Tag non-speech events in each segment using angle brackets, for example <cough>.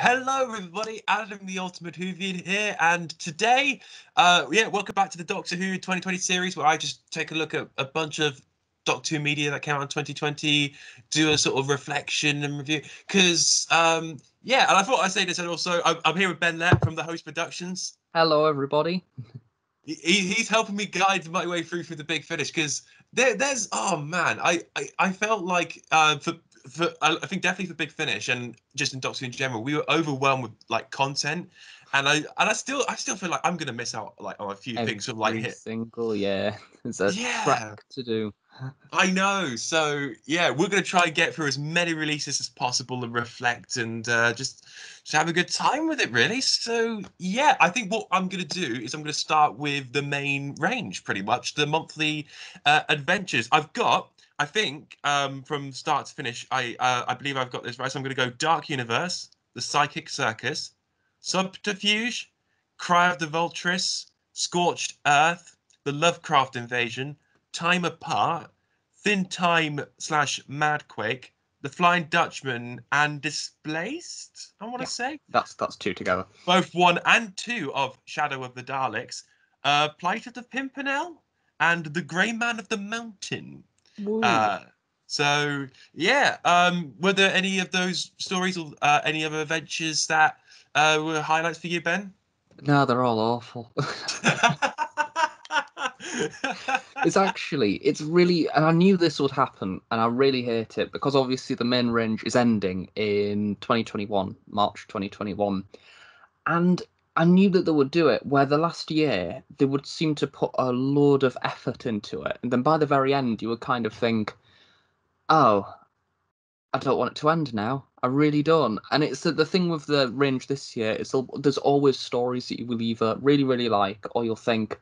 Hello, everybody. Adam, the Ultimate Whovian here, and today, uh, yeah, welcome back to the Doctor Who 2020 series, where I just take a look at a bunch of Doctor Who media that came out in 2020, do a sort of reflection and review. Because, um, yeah, and I thought I'd say this, and also I'm, I'm here with Ben Lett from the Host Productions. Hello, everybody. He, he's helping me guide my way through for the big finish because there, there's oh man, I, I, I felt like uh, for for I think definitely for big finish and just in Doctor Who in general, we were overwhelmed with like content, and I and I still I still feel like I'm gonna miss out like on a few Every things from like hit. single, yeah. <laughs> It's a Yeah. track to do. I know. So yeah, we're gonna try and get through as many releases as possible and reflect and uh, just just have a good time with it, really. So yeah, I think what I'm gonna do is I'm gonna start with the main range, pretty much the monthly uh, adventures. I've got, I think, um, from start to finish, I uh, I believe I've got this right. So I'm gonna go Dark Universe, The Psychic Circus, Subterfuge, Cry of the Vultriss, Scorched Earth, The Lovecraft Invasion, Time Apart, Thin Time slash Madquake, The Flying Dutchman, and Displaced. I want to Yeah. say That's that's two together. both one and two of Shadow of the Daleks, uh, Plight of the Pimpernel, and The Grey Man of the Mountain. Uh, so yeah, um, were there any of those stories or uh, any other adventures that uh, were highlights for you, Ben? no, they're all awful. <laughs> it's actually it's really and I knew this would happen and I really hate it because obviously the main range is ending in 2021, March 2021. And I knew that they would do it where the last year they would seem to put a load of effort into it. And then by the very end you would kind of think, Oh, I don't want it to end now. I really don't. And it's the, the thing with the range this year is there's always stories that you will either really, really like or you'll think,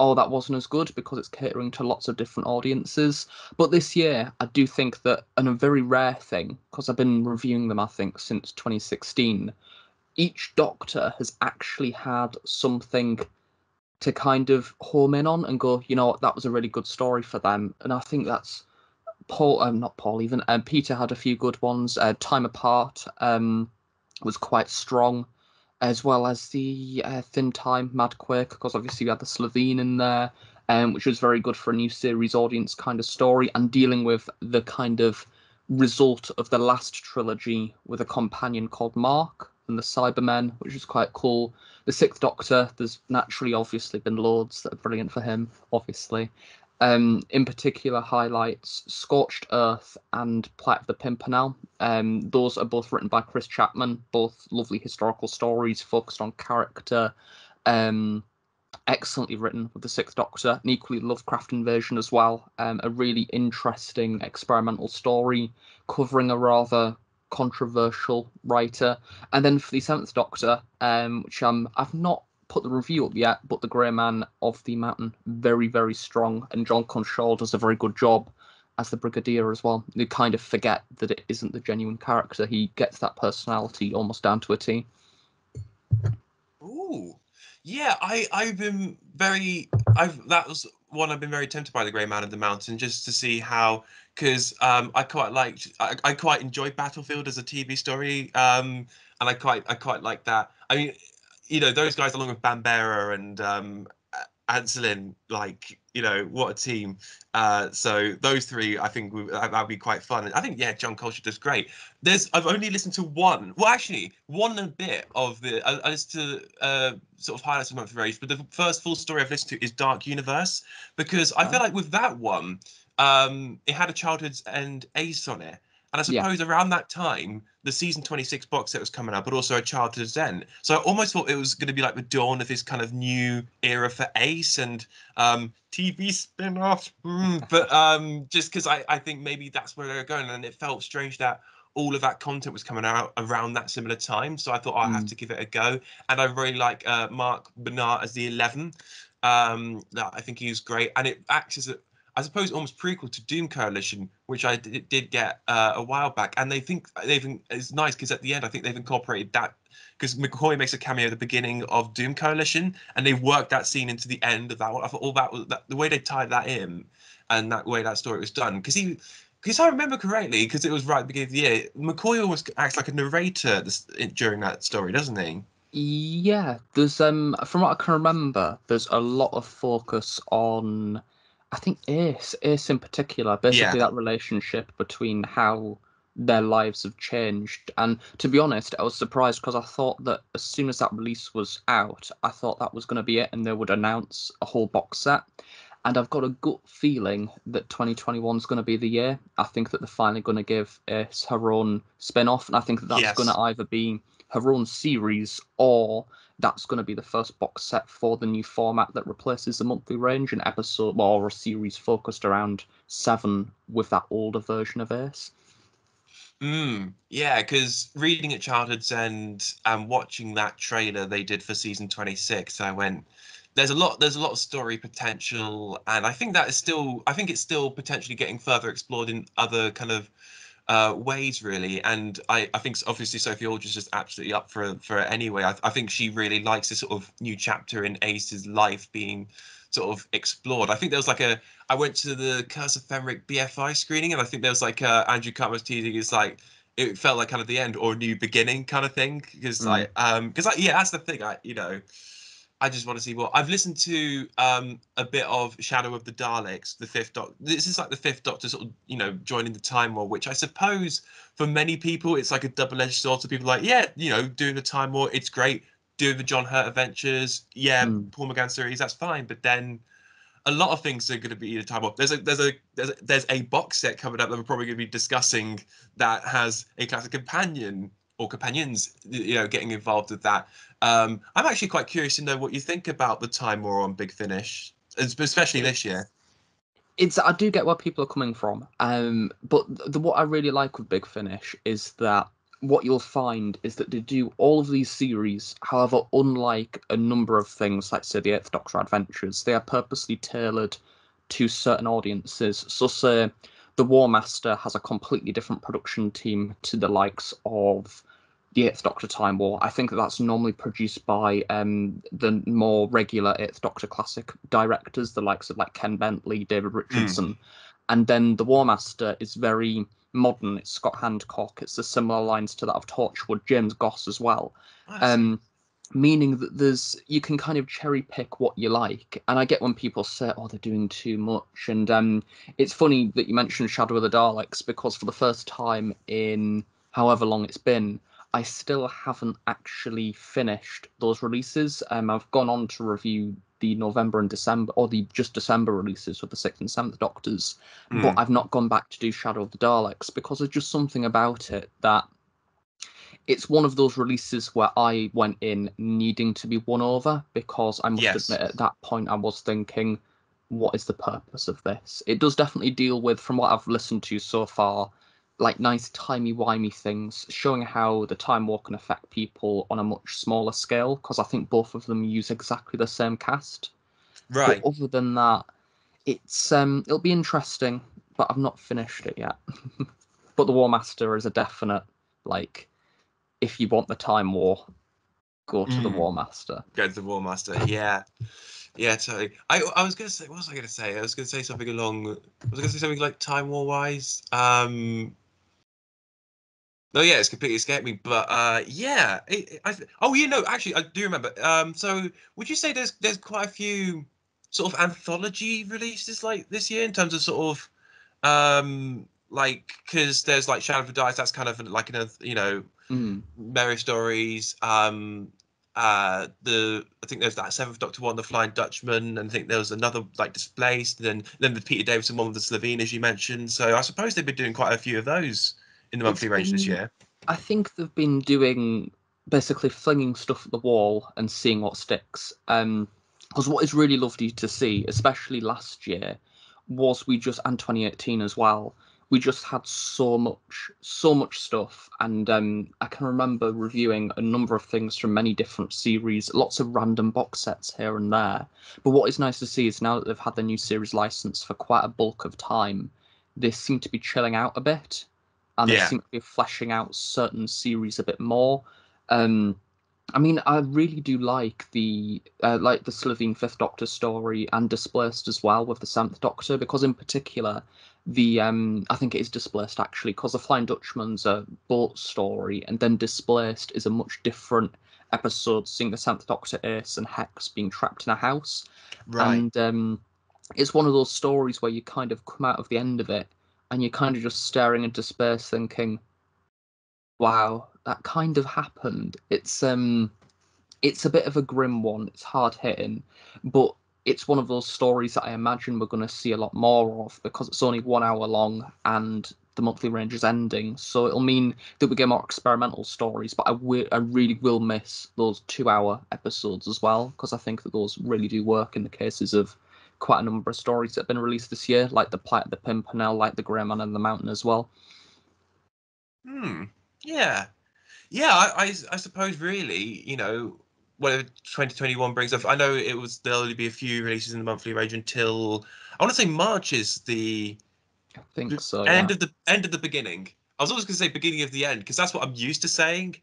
oh, that wasn't as good because it's catering to lots of different audiences. But this year, I do think that, and a very rare thing, because I've been reviewing them, I think, since 2016, each Doctor has actually had something to kind of home in on and go, you know what, that was a really good story for them. And I think that's Paul, um, not Paul even, um, Peter had a few good ones. Uh, Time Apart um, was quite strong as well as the uh, Thin Time Madquake, because obviously we had the Slovene in there, um, which was very good for a new series audience kind of story, and dealing with the kind of result of the last trilogy with a companion called Mark and the Cybermen, which is quite cool. The Sixth Doctor, there's naturally obviously been Lords that are brilliant for him, obviously. Um, in particular, highlights Scorched Earth and Plight of the Pimpernel. Um, those are both written by Chris Chapman, both lovely historical stories focused on character. Um, excellently written with the Sixth Doctor, an equally Lovecraftian version as well. Um, a really interesting experimental story covering a rather controversial writer. And then for the Seventh Doctor, um, which um, I've not put the review up yet, but the Grey Man of the Mountain, very, very strong. And Jon Culshaw does a very good job as the Brigadier as well. You kind of forget that it isn't the genuine character. He gets that personality almost down to a T. Ooh, yeah. I I've been very. I've that was one I've been very tempted by the Grey Man of the Mountain just to see how because um I quite liked I, I quite enjoyed Battlefield as a TV story um and I quite I quite like that. I mean, you know those guys along with Bambera and um Ancelyn like you know what a team. Uh, so those three I think would that would be quite fun. And I think yeah, Jon Culshaw does great. There's I've only listened to one. Well, actually, one and a bit of the. I, I listened to uh, sort of highlights of Month of Rage, but the first full story I've listened to is Dark Universe because I feel Oh. like with that one, um, it had a childhood's end ace on it, and I Yeah. suppose around that time, the season 26 box set was coming out, but also a childhood's end. So I almost thought it was going to be like the dawn of this kind of new era for Ace and um, TV spin-off. Mm, but um, just because I, I think maybe that's where they're going, and it felt strange that all of that content was coming out around that similar time. So I thought I have Mm. to give it a go, and I really like uh, Mark Bonnar as the Eleven. Um, that I think he was great, and it acts as a I suppose almost prequel to Doom Coalition, which I did, did get uh, a while back, and they think they've it's nice because at the end I think they've incorporated that because McCoy makes a cameo at the beginning of Doom Coalition, and they've worked that scene into the end of that one. I thought all that, was- that the way they tied that in, and that way that story was done, because he because I remember correctly, because it was right at the beginning of the year, McCoy almost acts like a narrator this, during that story, doesn't he? Yeah, there's um from what I can remember, there's a lot of focus on I think Ace, Ace in particular, basically Yeah. that relationship between how their lives have changed. And to be honest, I was surprised because I thought that as soon as that release was out, I thought that was going to be it and they would announce a whole box set. And I've got a gut feeling that 2021 is going to be the year. I think that they're finally going to give Ace her own spin off. And I think that that's going to either be her own series or that's going to be the first box set for the new format that replaces the monthly range, an episode or a series focused around seven with that older version of Ace. Mm, yeah, because reading at Childhood's End and watching that trailer they did for season 26, I went, there's a lot, there's a lot of story potential, and I think that is still, I think it's still potentially getting further explored in other kind of uh, ways, really. And I, I think obviously Sophie Aldred is just absolutely up for for it anyway. I, I think she really likes this sort of new chapter in Ace's life being sort of explored. I think there was like a I went to the Curse of Fenric BFI screening, and I think there was like uh, Andrew Cutt was teasing. It's like it felt like kind of the end or a new beginning kind of thing. Because Mm. like um because like yeah, that's the thing. I you know. I just want to see what I've listened to um a bit of Shadow of the Daleks, the fifth Doctor. This is like the fifth Doctor sort of you know joining the Time War, which I suppose for many people it's like a double-edged sword. So people like yeah, you know, doing the Time War, it's great. Doing the John Hurt adventures, yeah, Mm. Paul McGann series, that's fine. But then a lot of things are going to be a time warp. There's a there's a there's a, there's a box set coming up that we're probably going to be discussing that has a classic companion or companions, you know, getting involved with that. Um, I'm actually quite curious to know what you think about the time war on Big Finish, especially this year. it's I do get where people are coming from. Um, but the, what I really like with Big Finish is that what you'll find is that they do all of these series. However, unlike a number of things like say the Eighth Doctor Adventures, they are purposely tailored to certain audiences. So say the War Master has a completely different production team to the likes of the Eighth Doctor Time War. I think that that's normally produced by um, the more regular Eighth Doctor classic directors, the likes of like Ken Bentley, David Richardson, and then the War Master is very modern. It's Scott Handcock. It's the similar lines to that of Torchwood, James Goss as well. Um, meaning that there's you can kind of cherry pick what you like. And i get when people say oh they're doing too much. And um it's funny that you mentioned shadow of the daleks because for the first time in however long it's been i still haven't actually finished those releases. Um i've gone on to review the november and december or the just december releases of the sixth and seventh doctors Mm. but I've not gone back to do Shadow of the Daleks because there's just something about it that it's one of those releases where I went in needing to be won over because I must Yes. admit at that point I was thinking, what is the purpose of this? It does definitely deal with, from what I've listened to so far, like nice timey wimey things, showing how the Time War can affect people on a much smaller scale because I think both of them use exactly the same cast. right. But other than that, it's um it'll be interesting, but I've not finished it yet. <laughs> but the War Master is a definite like if you want the time war, go to the Mm. War Master. Go to the War Master. Yeah. Yeah, totally. I I was gonna say what was I gonna say? I was gonna say something along I was gonna say something like Time War wise. Um no, yeah, it's completely escaped me. But uh, yeah, it, it- I, th- oh, you know, actually, I do remember. Um, so would you say there's there's quite a few sort of anthology releases like this year in terms of sort of um like because there's like Shadow of the Dice, that's kind of like an you know Mm. Mary stories. Um, uh, the I think there's that Seventh Doctor one, the Flying Dutchman, and I think there was another like Displaced. Then then the Peter Davison one with the Slovene, as you mentioned. So I suppose they've been doing quite a few of those in the It's monthly range this year. I think they've been doing basically flinging stuff at the wall and seeing what sticks. Um, because what is really lovely to see, especially last year, was we just and 2018 as well. We just had so much, so much stuff, and um, I can remember reviewing a number of things from many different series, lots of random box sets here and there. But what is nice to see is now that they've had the new series license for quite a bulk of time, they seem to be chilling out a bit and they Yeah. seem to be fleshing out certain series a bit more. Um, I mean, I really do like the uh, like the Slovene Fifth Doctor story and Displaced as well with the Seventh Doctor because in particular, the um I think it is displaced actually because the Flying Dutchman's a boat story, and then displaced is a much different episode, seeing the Seventh Doctor Ace and Hex being trapped in a house, Right. and um, it's one of those stories where you kind of come out of the end of it and you're kind of just staring into space, thinking, "Wow, that kind of happened." It's um, it's a bit of a grim one. It's hard hitting, but it's one of those stories that I imagine we're going to see a lot more of because it's only one hour long and the monthly range is ending. So it'll mean that we get more experimental stories. But I I really will miss those two hour episodes as well because I think that those really do work in the cases of quite a number of stories that have been released this year, like the Plight of the Pimpernel, like the Grey Man and the Mountain as well. Hmm. Yeah. Yeah. I, I, I suppose really, you know, whatever 2021 brings up. I know it was there'll only be a few releases in the monthly range until I want to say March is the I think so. end yeah. of the end of the beginning. I was always going to say beginning of the end because that's what I'm used to saying.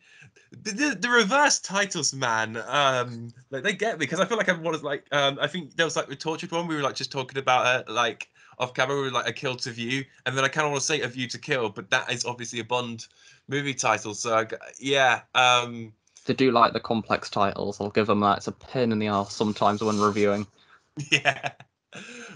The, the, the reverse titles, man, um, like they get me because I feel like everyone is like, um, I think there was like the tortured one. We were like just talking about it, like off camera, we were like a kill to view, and then I kind of want to say a view to kill, but that is obviously a Bond movie title. So I, yeah, um, They do like the complex titles. I'll give them that. It's a pain in the arse sometimes when reviewing. <laughs> yeah.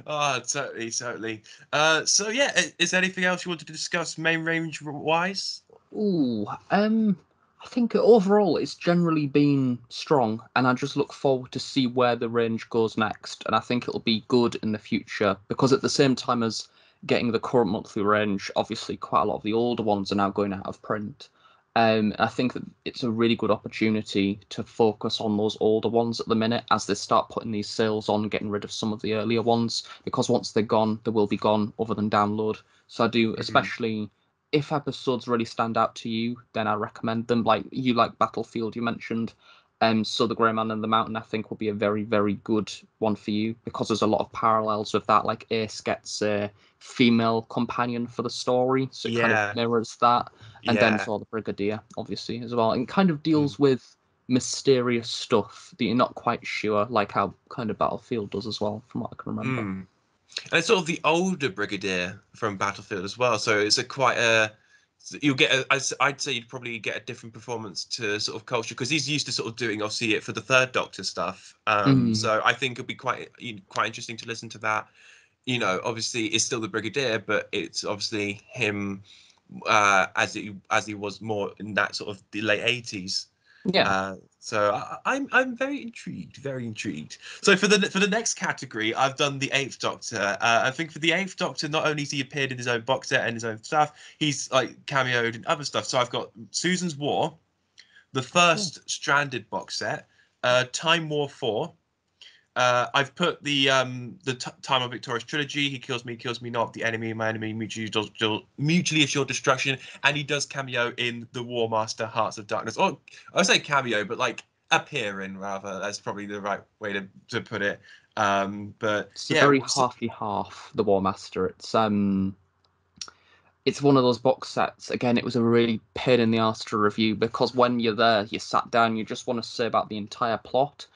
Oh, totally, totally. Uh, so yeah, is there anything else you wanted to discuss main range wise? Ooh, um, I think overall it's generally been strong, and I just look forward to see where the range goes next. And I think it'll be good in the future because at the same time as getting the current monthly range, obviously quite a lot of the older ones are now going out of print. Um, I think that it's a really good opportunity to focus on those older ones at the minute as they start putting these sales on, getting rid of some of the earlier ones. Because once they're gone, they will be gone, other than download. So I do, especially if episodes really stand out to you, then I recommend them. Like you like Battlefield, you mentioned. Um, so the Grey Man and the Mountain, I think, will be a very, very good one for you because there's a lot of parallels with that. Like Ace gets a female companion for the story, so it kind of mirrors that. And then for the Brigadier, obviously, as well. And kind of deals with mysterious stuff that you're not quite sure, like how kind of Battlefield does as well, from what I can remember. Mm. And it's sort of the older Brigadier from Battlefield as well. So it's a quite a you'll get a, I'd say you'd probably get a different performance to sort of Culshaw because he's used to sort of doing obviously it for the third Doctor stuff. Um, Mm. So I think it'll be quite quite interesting to listen to that. You know, obviously it's still the Brigadier, but it's obviously him uh, as he as he was more in that sort of the late eighties. Yeah. Uh, so I, I'm I'm very intrigued, very intrigued. So for the for the next category, I've done the Eighth Doctor. Uh, I think for the Eighth Doctor, not only has he appeared in his own box set and his own stuff, he's like cameoed in other stuff. So I've got Susan's War, the first Stranded box set, uh, Time War Four. Uh, I've put the um, the t- Time Lord Victorious trilogy. He kills me, kills me not. The enemy, my enemy, mutually, does- mutually assured destruction, and he does cameo in the War Master Hearts of Darkness. Or I say cameo, but like appearing rather. That's probably the right way to, to put it. Um, but It's yeah, very halfy half, the War Master. It's um it's one of those box sets. Again, it was a really pain in the ass to review because when you're there, you sat down, you just want to say about the entire plot.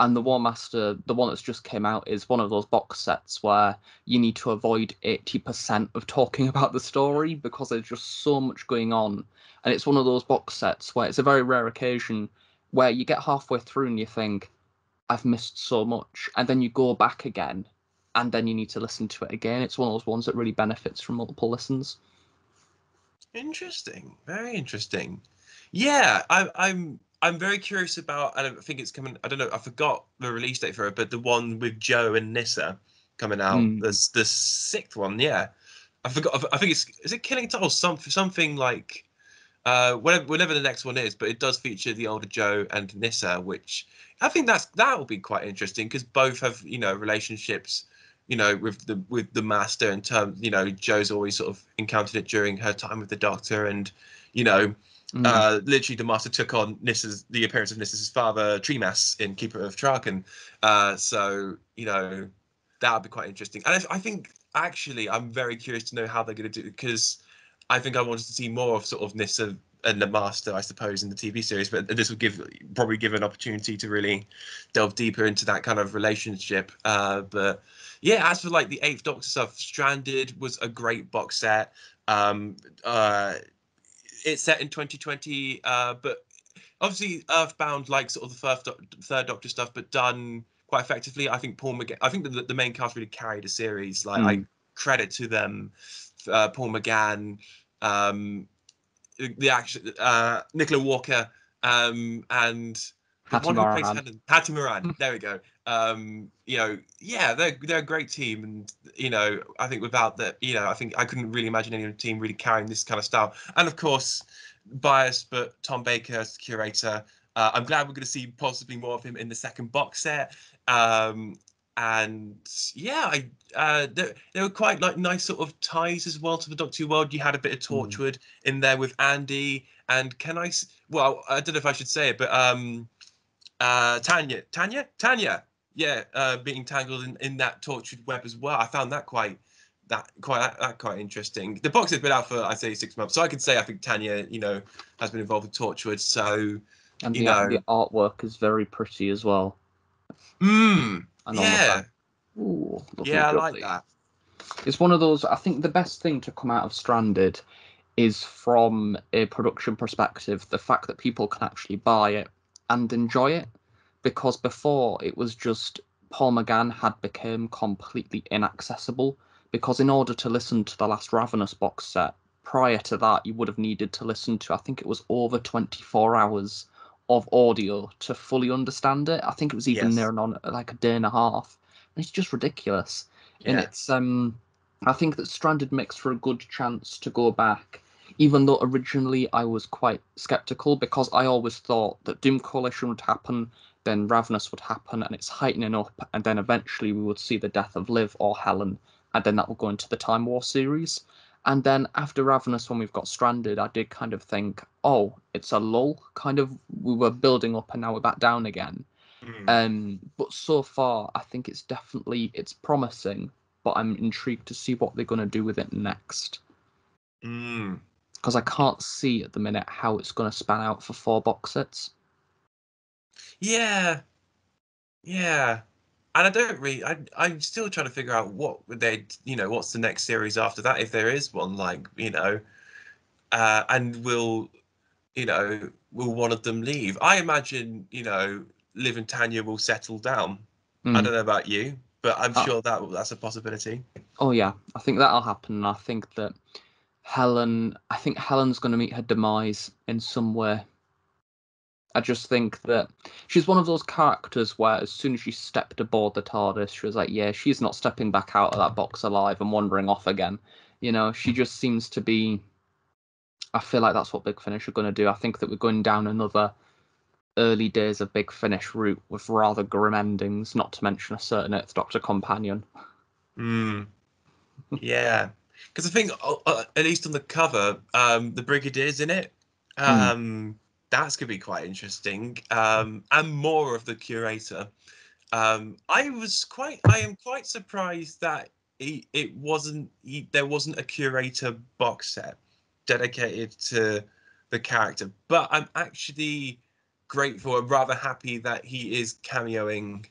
And the War Master, the one that's just came out, is one of those box sets where you need to avoid 80% of talking <laughs> about the story because there's just so much going on. And it's one of those box sets where it's a very rare occasion where you get halfway through and you think, I've missed so much. And then you go back again and then you need to listen to it again. It's one of those ones that really benefits from multiple listens. Interesting. Very interesting. Yeah, I, I'm I'm very curious about. and I think it's coming. I don't know. I forgot the release date for it, but the one with Jo and Nyssa coming out. Hmm. There's the sixth one. Yeah, I forgot. I think it's is it Killing Time or something something like. Uh, whatever, whatever the next one is, but it does feature the older Jo and Nyssa, which I think that's that will be quite interesting because both have you know relationships, you know, with the with the master in terms, you know, Jo's always sort of encountered it during her time with the Doctor, and you know, Mm. uh, literally the master took on Nyssa's the appearance of Nyssa's father, Tremas, in Keeper of Traken. Uh, so you know, that would be quite interesting, and I, I think actually I'm very curious to know how they're going to do because I think I wanted to see more of sort of Nissa and the master, I suppose, in the TV series. But this would give probably give an opportunity to really delve deeper into that kind of relationship. Uh, but yeah, as for like the Eighth Doctor stuff, Stranded was a great box set. Um, uh, it's set in 2020, uh, but obviously Earthbound, like sort of the first, third Doctor stuff, but done quite effectively. I think Paul McGann. I think the, the main cast really carried a series. Like mm. I credit to them, uh, Paul McGann, um, the action, uh, Nicola Walker, um, and Hattie Morahan. Hattie Morahan. there we go. Um, you know, yeah, they're they're a great team, and you know, I think without that, you know, I think I couldn't really imagine any team really carrying this kind of style. And of course, biased, but Tom Baker as the curator. Uh, I'm glad we're going to see possibly more of him in the second box set. Um, and yeah, I uh, there, there were quite like nice sort of ties as well to the Doctor Who world. You had a bit of hmm. Torchwood mm. in there with Andy, and can I? Well, I don't know if I should say it, but um, uh, Tanya, Tanya, Tanya, yeah, uh, being tangled in, in that tortured web as well. I found that quite that quite that, that quite interesting. The box has been out for I'd say six months, so I could say I think Tanya, you know, has been involved with Torchwood. So and you the, know, the artwork is very pretty as well. Mm, yeah. Ooh, yeah, I like that. It's one of those. I think the best thing to come out of Stranded is from a production perspective the fact that people can actually buy it and enjoy it because before it was just Paul McGann had become completely inaccessible because in order to listen to the last Ravenous box set prior to that you would have needed to listen to I think it was over 24 hours of audio to fully understand it I think it was even yes. near on like a day and a half and it's just ridiculous yeah. and it's um I think that Stranded makes for a good chance to go back even though originally I was quite skeptical because I always thought that Doom Coalition would happen, then Ravenous would happen, and it's heightening up, and then eventually we would see the death of Liv or Helen, and then that will go into the Time War series. And then after Ravenous, when we've got Stranded, I did kind of think, oh, it's a lull. Kind of, we were building up, and now we're back down again. Mm. Um, but so far, I think it's definitely it's promising, but I'm intrigued to see what they're going to do with it next. Mm because I can't see at the minute how it's going to span out for four box sets. Yeah, yeah, and I don't really. I I'm still trying to figure out what would they, you know, what's the next series after that if there is one. Like you know, uh, and will, you know, will one of them leave? I imagine you know, Liv and Tanya will settle down. Mm. I hmm. don't know about you, but I'm uh, sure that that's a possibility. Oh yeah, I think that'll happen. And I think that Helen, I think Helen's going to meet her demise in some way. I just think that she's one of those characters where as soon as she stepped aboard the TARDIS, she was like, yeah, she's not stepping back out of that box alive and wandering off again. You know, she just seems to be. I feel like that's what Big Finish are going to do. I think that we're going down another early days of Big Finish route with rather grim endings, not to mention a certain Earth Doctor companion. Hmm. Yeah because I think uh, uh, at least on the cover, um, the Brigadier's in it. Hmm. Um, mm. That's gonna be quite interesting, um, and more of the curator. Um, I was quite, I am quite surprised that he, it wasn't, he, there wasn't a curator box set dedicated to the character. But I'm actually grateful and rather happy that he is cameoing.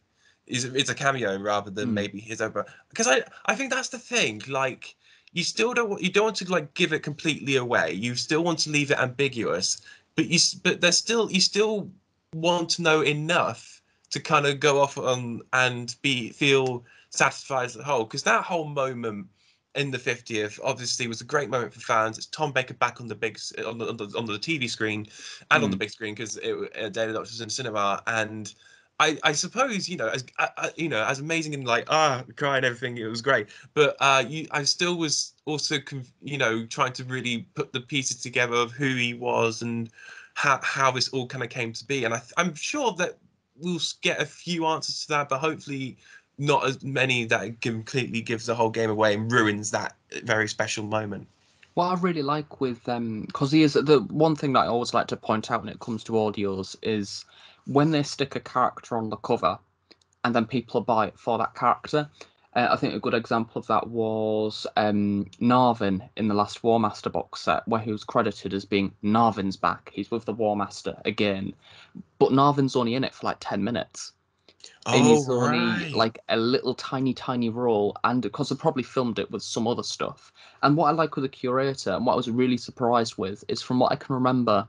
Is it's a cameo rather than mm. maybe his own because I I think that's the thing like you still don't you don't want to like give it completely away. You still want to leave it ambiguous, but you but there's still you still want to know enough to kind of go off on and be feel satisfied as a whole because that whole moment in the 50th obviously was a great moment for fans it's tom baker back on the big on the on the, on the tv screen and mm. on the mm. big screen because it uh, daily doctors in cinema and I, I suppose you know as uh, uh, you know as amazing and like ah crying everything it was great but uh you I still was also you know trying to really put the pieces together of who he was and how how this all kind of came to be and I, I'm sure that we'll get a few answers to that but hopefully not as many that completely gives the whole game away and ruins that very special moment. What I really like with um because he is the one thing that I always like to point out when it comes to audios is when they stick a character on the cover and then people buy it for that character. Uh, I think a good example of that was um, Narvin in the last War Master box set, where he was credited as being Narvin's back. He's with the War Master again, but Narvin's only in it for like ten minutes. and Oh, he's only right. like a little tiny, tiny role, and because they probably filmed it with some other stuff. And what I like with the curator, and what I was really surprised with, is from what I can remember,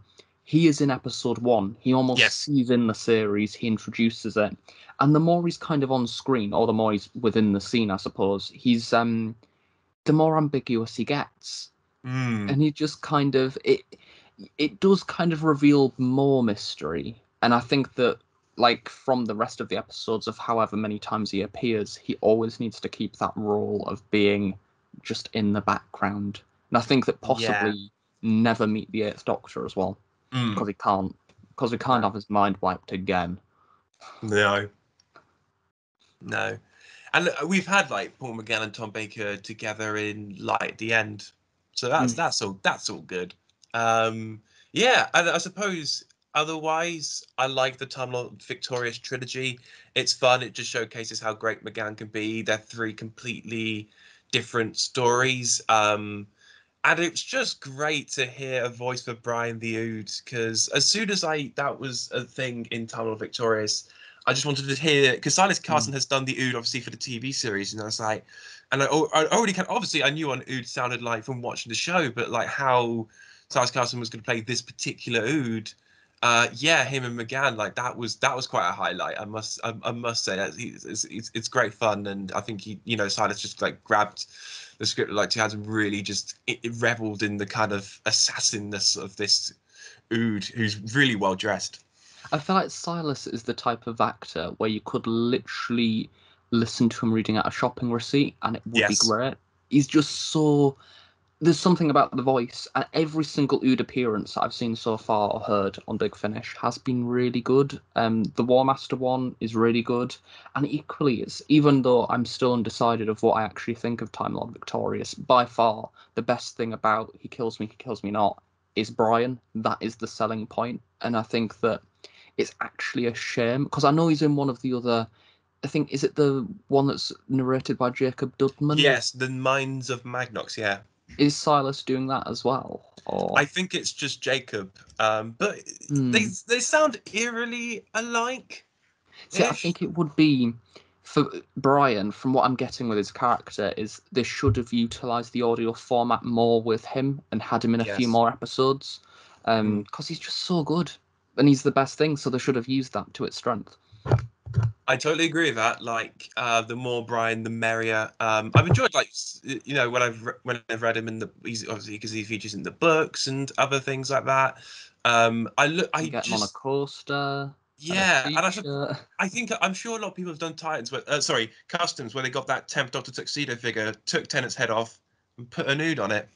he is in episode one. He almost Yes. sees in the series, he introduces it, and the more he's kind of on screen, or the more he's within the scene, I suppose, he's um, the more ambiguous he gets, Mm. and he just kind of it. It does kind of reveal more mystery, and I think that like from the rest of the episodes of however many times he appears, he always needs to keep that role of being just in the background. And I think that possibly never meet the Eighth Doctor as well Mm. because he can't because we can't have his mind wiped again. No. No. And we've had like Paul McGann and Tom Baker together in Light at the End. So that's Mm. that's all that's all good. Um yeah, and I suppose otherwise I like the Time Lord Victorious trilogy. It's fun, it just showcases how great McGann can be. They're three completely different stories. Um and it's just great to hear a voice for Brian the Ood because as soon as I that was a thing in Time Lord Victorious, I just wanted to hear because Silas hmm. Carson has done the Ood obviously for the TV series, and I was like, and I, I already kind obviously I knew what Ood sounded like from watching the show, but like how Silas Carson was going to play this particular Ood, uh, yeah, him and McGann, like that was that was quite a highlight. I must I, I must say that it's, it's, it's it's great fun, and I think he you know Silas just like grabbed the script like he had really just it, it reveled in the kind of assassinness of this Ood who's really well dressed. I feel like Silas is the type of actor where you could literally listen to him reading out a shopping receipt and it would Yes. be great. He's just so. There's something about the voice, and every single Ood appearance I've seen so far or heard on Big Finish has been really good. Um, the War Master one is really good, and equally, it's even though I'm still undecided of what I actually think of Time Lord Victorious, by far the best thing about He Kills Me, He Kills Me Not is Brian. That is the selling point, and I think that it's actually a shame because I know he's in one of the other. I think is it the one that's narrated by Jacob Dudman? Yes, the Minds of Magnox, yeah. Is Silas doing that as well? Or I think it's just Jacob, um, but Hmm. they they sound eerily alike. See, I think it would be for Brian. From what I'm getting with his character, is they should have utilized the audio format more with him and had him in a few more episodes, um, because he's just so good and he's the best thing. So they should have used that to its strength. I totally agree with that. Like, uh, the more Brian, the merrier. Um, I've enjoyed, like, you know, when I've re- when I've read him in the, he's obviously because he features in the books and other things like that. Um, I look, I You get him on a just, coaster. yeah, and I. I think I'm sure a lot of people have done Titans, but uh, sorry, customs where they got that tenth Doctor tuxedo figure, took Tennant's head off, and put an Ood on it.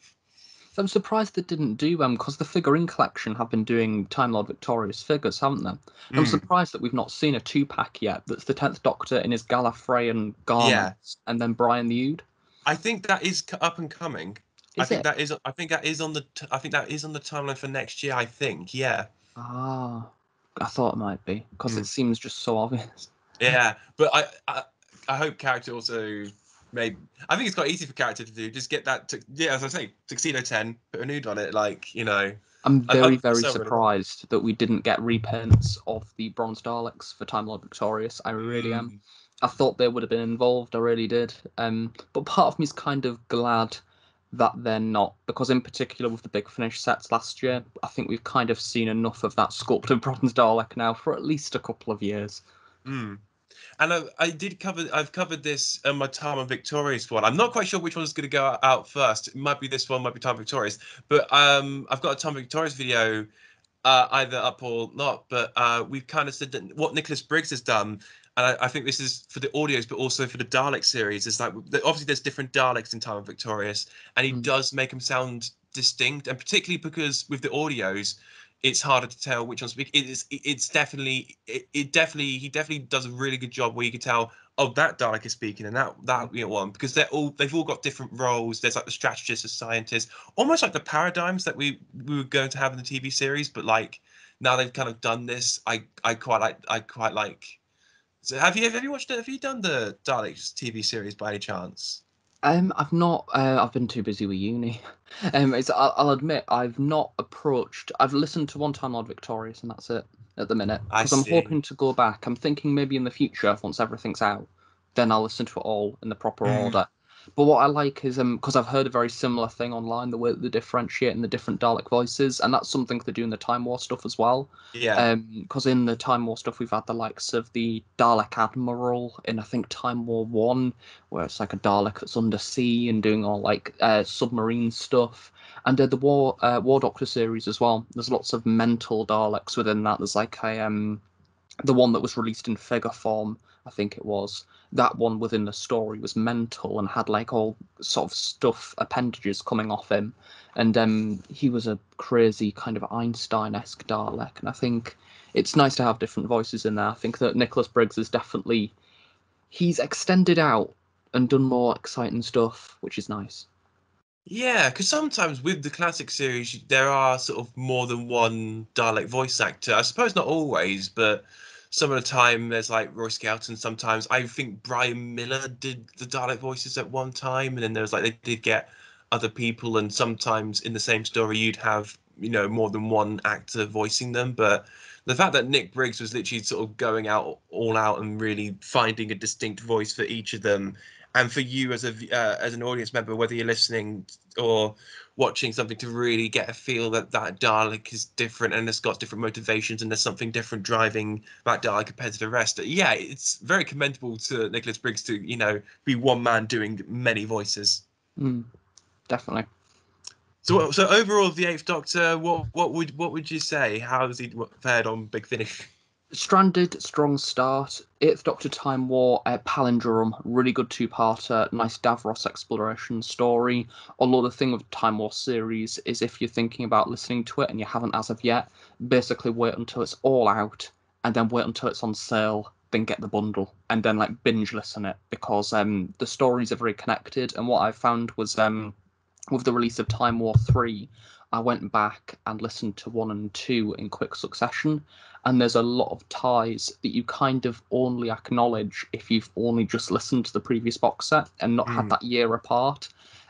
I'm surprised they didn't do them because the figurine collection have been doing Time Lord Victorious figures, haven't they? I'm Mm. surprised that we've not seen a two pack yet. That's the tenth Doctor in his Gallifreyan garments, and then Brian the Ood. I think that is up and coming. I think it? that is. I think that is on the. T- I think that is on the timeline for next year. I think. Yeah. Ah, I thought it might be because Mm. it seems just so obvious. Yeah, but I, I, I hope character also maybe. I think it's quite easy for character to do. Just get that. Tu- yeah, as I say, tuxedo ten, put an Ood on it. Like you know. I'm I- I very, very so, surprised that we didn't get reprints of the Bronze Daleks for Time Lord Victorious. I really am. Mm, I thought they would have been involved. I really did. Um, but part of me is kind of glad that they're not, because in particular with the Big Finish sets last year, I think we've kind of seen enough of that sculpted <laughs> bronze Dalek now for at least a couple of years. Mm. And I, I did cover. I've covered this in my Time Lord Victorious one. I'm not quite sure which one's going to go out first. It might be this one, might be Time Victorious. But um, I've got a Time Victorious video, uh, either up or not. But uh, we've kind of said that what Nicholas Briggs has done, and I, I think this is for the audios, but also for the Dalek series. Is like obviously there's different Daleks in Time Lord Victorious, and he Mm. does make them sound distinct, and particularly because with the audios, it's harder to tell which one's. It is. It's definitely. It, it definitely. He definitely does a really good job where you can tell. Oh, that Dalek is speaking, and that that you know, one because they're all they've all got different roles. There's like the strategist, the scientist, almost like the paradigms that we we were going to have in the TV series, but like now they've kind of done this. I I quite like I quite like So have you have you watched it? Have you done the Daleks TV series by any chance? Um, I've not. Uh, I've been too busy with uni. <laughs> Um, it's, I'll, I'll admit I've not approached. I've listened to one time Lord Victorious, and that's it at the minute. I Because I'm see. hoping to go back. I'm thinking maybe in the future, once everything's out, then I'll listen to it all in the proper Mm. order. But what I like is um because I've heard a very similar thing online, the way that they differentiate in the different Dalek voices, and that's something they do in the Time War stuff as well. Yeah. Um, because in the Time War stuff, we've had the likes of the Dalek Admiral in I think Time War One, where it's like a Dalek that's undersea and doing all like uh, submarine stuff, and uh, the War uh, War Doctor series as well. There's lots of mental Daleks within that. There's like a um, the one that was released in figure form, I think it was. That one within the story was mental and had like all sort of stuff appendages coming off him and um, he was a crazy kind of Einstein-esque Dalek, and I think it's nice to have different voices in there. I think that Nicholas Briggs is definitely he's extended out and done more exciting stuff, which is nice. Yeah, because sometimes with the classic series, there are sort of more than one Dalek voice actor. I suppose not always, but some of the time there's like Roy Skelton. Sometimes I think Brian Miller did the Dalek voices at one time, and then there was like they did get other people, and sometimes in the same story you'd have you know more than one actor voicing them. But the fact that Nick Briggs was literally sort of going out all out and really finding a distinct voice for each of them and for you as a uh, as an audience member, whether you're listening or watching something, to really get a feel that that Dalek is different and it's got different motivations and there's something different driving that Dalek compared to the rest. Yeah, it's very commendable to Nicholas Briggs to you know be one man doing many voices. Mm, definitely. So so overall, the Eighth Doctor, what what would what would you say? How has he fared on Big Finish? Stranded, strong start. Eighth Doctor Time War, uh, Palindrome, really good two-parter, nice Davros exploration story. Although the thing with Time War series is if you're thinking about listening to it and you haven't as of yet, basically wait until it's all out and then wait until it's on sale, then get the bundle and then like binge listen it because um the stories are very connected. And what I found was um with the release of Time War three, I went back and listened to one and two in quick succession and there's a lot of ties that you kind of only acknowledge if you've only just listened to the previous box set and not Mm. had that year apart.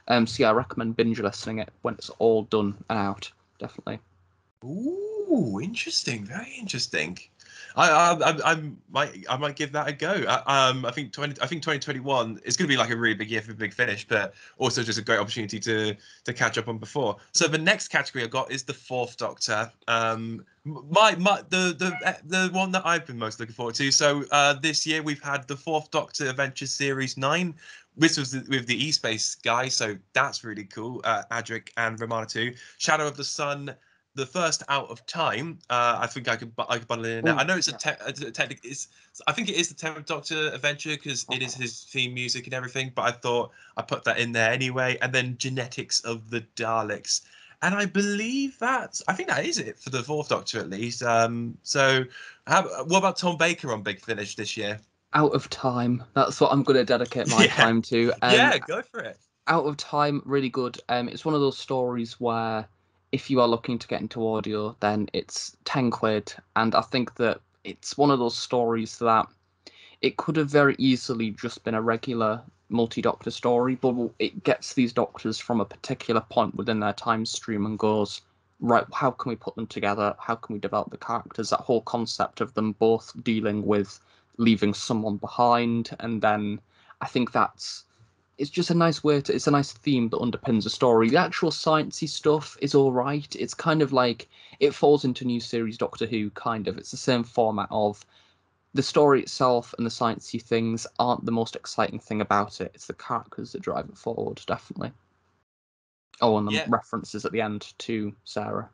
Um, so yeah, I recommend binge listening it when it's all done and out. Definitely. Ooh, interesting. Very interesting. I I I, might I might give that a go. I, um, I think twenty I think twenty twenty one is going to be like a really big year for Big Finish, but also just a great opportunity to to catch up on before. So the next category I got is the Fourth Doctor. Um, my my the the the one that I've been most looking forward to. So uh, this year we've had the Fourth Doctor Adventure Series nine. This was with the E Space guy, so that's really cool. Uh, Adric and Romana too. Shadow of the Sun the first out of time. Uh, I think I could I could bundle it in. there. Ooh, I know it's a, te- a technic. It's I think it is the Tenth Doctor adventure because it is his theme music and everything. But I thought I put that in there anyway. And then genetics of the Daleks. And I believe that I think that is it for the Fourth Doctor at least. Um, so, how, what about Tom Baker on Big Finish this year? Out of time. That's what I'm going to dedicate my <laughs> Yeah. time to. Um, yeah, go for it. out of time really good um it's one of those stories where if you are looking to get into audio then it's 10 quid. And i think that it's one of those stories that it could have very easily just been a regular multi-doctor story but it gets these doctors from a particular point within their time stream and goes right how can we put them together? How can we develop the characters? That whole concept of them both dealing with leaving someone behind and then i think that's it's just a nice way to it's a nice theme that underpins the story. The actual sciencey stuff is all right. It's kind of like it falls into new series doctor who kind of. It's the same format of the story itself and the sciencey things aren't the most exciting thing about it. It's the characters that drive it forward definitely. Oh and the Yeah. references at the end to sarah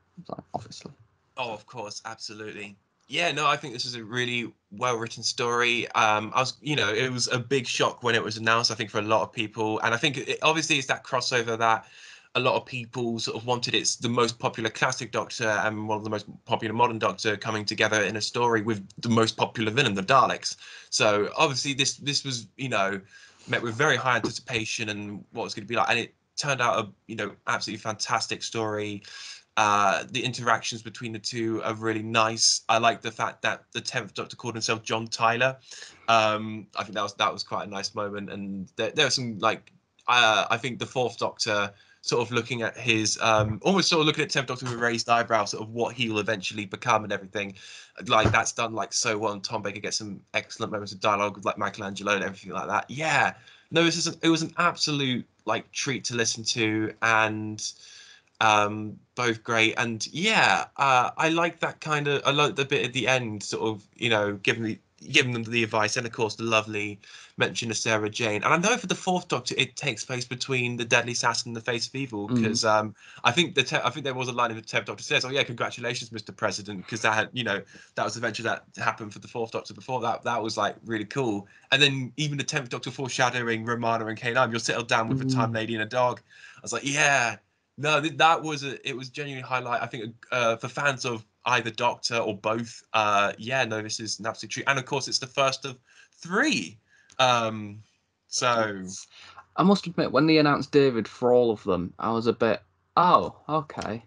obviously. Oh, of course, absolutely. Yeah, no, I think this is a really well written story. Um, I was, you know, it was a big shock when it was announced. I think for a lot of people, and I think it, obviously it's that crossover that a lot of people sort of wanted. It's the most popular classic Doctor and one of the most popular modern Doctor coming together in a story with the most popular villain, the Daleks. So obviously this this was, you know, met with very high anticipation and what was going to be like, and it turned out a, you know, absolutely fantastic story uh, the interactions between the two are really nice. I like the fact that the tenth Doctor called himself John Tyler. Um, I think that was that was quite a nice moment, and there, there was some like uh, I think the fourth Doctor sort of looking at his um, almost sort of looking at tenth Doctor with raised eyebrow, sort of what he will eventually become and everything. Like that's done like so well. And Tom Baker gets some excellent moments of dialogue with like Michelangelo and everything like that. Yeah, no, this is a, it was an absolute like treat to listen to and um both great and yeah uh i like that kind of i like the bit at the end sort of you know giving the giving them the advice and of course the lovely mention of sarah jane and i know for the fourth doctor it takes place between the deadly assassin and the face of evil because mm. um i think the te- i think there was a line in the tenth doctor says oh yeah congratulations mr president because that had you know that was the venture that happened for the fourth doctor before that that was like really cool and then even the tenth doctor foreshadowing romana and k9 you're settled down with mm. a time lady and a dog i was like yeah no, that was a, it was genuinely highlight. I think uh, for fans of either Doctor or both, uh, yeah, no, this is an absolute treat. And of course, it's the first of three. Um, so I must admit, when they announced David for all of them, I was a bit, oh, okay,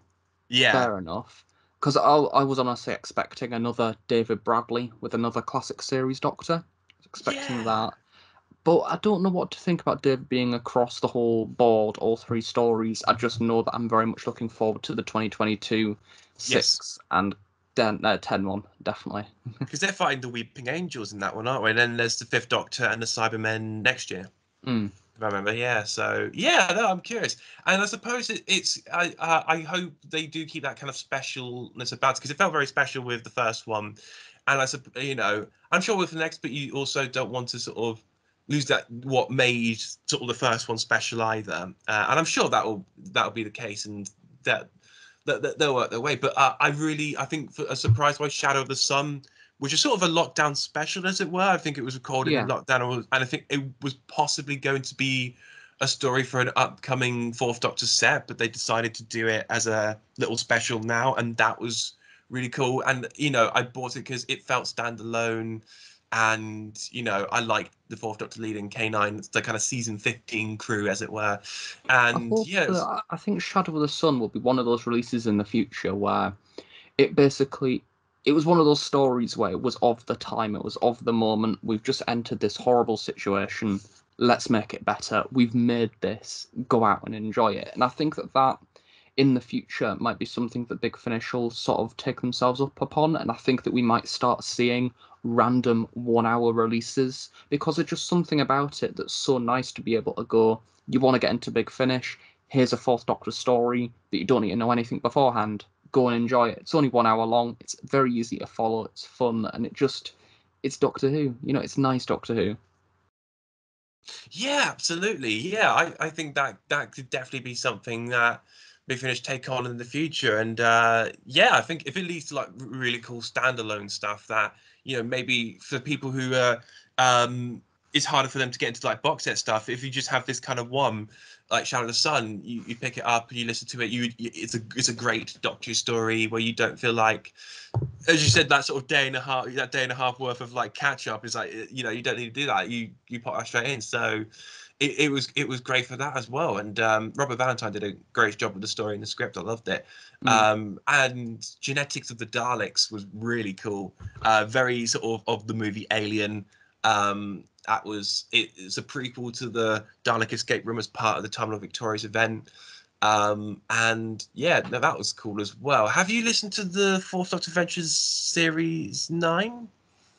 yeah, fair enough. Because I, I was honestly expecting another David Bradley with another classic series Doctor. expecting yeah. that. But I don't know what to think about David being across the whole board, all three stories. I just know that I'm very much looking forward to the 2022 six yes. and ten, uh, 10 one, definitely. <laughs> Because they're fighting the Weeping Angels in that one, aren't we? And then there's the Fifth Doctor and the Cybermen next year. Mm. If I remember, yeah. So yeah, no, I'm curious, and I suppose it, it's. I uh, I hope they do keep that kind of specialness about it because it felt very special with the first one, and I you know I'm sure with the next, but you also don't want to sort of lose that what made sort of the first one special either. Uh, and I'm sure that will that will be the case, and that that, that they'll work their way. But uh, I really I think for a surprise by Shadow of the Sun, which is sort of a lockdown special, as it were. I think it was recorded yeah. in lockdown, and I think it was possibly going to be a story for an upcoming Fourth Doctor set, but they decided to do it as a little special now, and that was really cool. And you know, I bought it because it felt standalone and you know I like the Fourth Doctor leading K9, the kind of season fifteen crew, as it were. And I yeah, was... Uh, I think Shadow of the Sun will be one of those releases in the future where it basically it was one of those stories where it was of the time, it was of the moment. We've just entered this horrible situation. Let's make it better. We've made this. Go out and enjoy it. And I think that that in the future might be something that Big Finish will sort of take themselves up upon. And I think that we might start seeing random one hour releases because there's just something about it that's so nice to be able to go, you want to get into Big Finish, here's a Fourth Doctor story that you don't need to know anything beforehand. Go and enjoy it. It's only one hour long. It's very easy to follow. It's fun, and it just it's Doctor Who. You know, it's nice Doctor Who. Yeah, absolutely. Yeah, I, I think that that could definitely be something that Big Finish take on in the future. And uh, yeah, I think if it leads to like really cool standalone stuff that you know maybe for people who are um, it's harder for them to get into like box set stuff. If you just have this kind of one, like Shadow of the Sun, you, you pick it up and you listen to it. You, it's a it's a great Doctor story where you don't feel like, as you said, that sort of day and a half, that day and a half worth of like catch up is like you know you don't need to do that. You you pop that straight in. So it, it was it was great for that as well. And um, Robert Valentine did a great job with the story and the script. I loved it. Mm. Um, and Genetics of the Daleks was really cool. Uh, very sort of of the movie Alien. Um, that was it, it's a prequel to the Dalek escape room as part of the of Victorious event. Um, and yeah, no, that was cool as well. Have you listened to the Fourth Doctor Adventures series nine?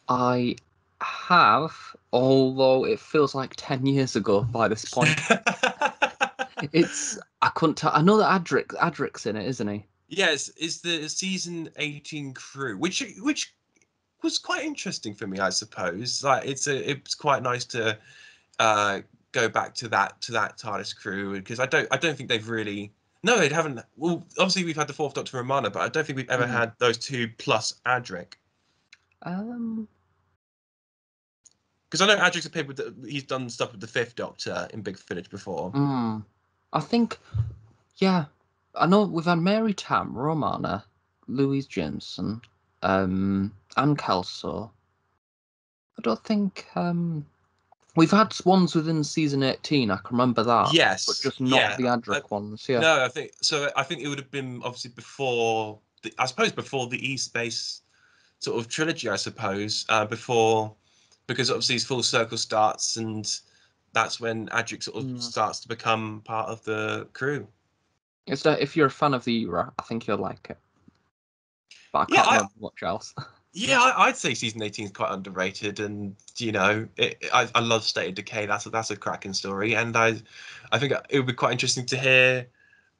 I have, although it feels like ten years ago by this point. <laughs> it's I couldn't tell. I know that Adric Adric's in it, isn't he? Yes, it's the season eighteen crew, which which was quite interesting for me, I suppose. Like it's a it's quite nice to uh, go back to that to that TARDIS crew because I don't I don't think they've really no they haven't. Well, obviously we've had the fourth Doctor Romana, but I don't think we've ever mm. had those two plus Adric. Um, because I know Adric's appeared with the, he's done stuff with the Fifth Doctor in Big Finish before. Mm. I think, yeah, I know we've had Mary Tamm, Romana, Louise Jameson, um, and Kelso. I don't think um, We've had ones within season 18, I can remember that. Yes, But just not yeah. the Adric Uh, ones, yeah. No, I think so. I think it would have been obviously before. The, I suppose before the E-Space sort of trilogy. I suppose uh, before because obviously his full circle starts and that's when Adric sort of Mm. starts to become part of the crew. It's that if you're a fan of the era, I think you'll like it. But I can't I- remember much else. <laughs> Yeah, I, I'd say season 18 is quite underrated, and you know, it, I, I love State of Decay. That's a, that's a cracking story, and I, I think it would be quite interesting to hear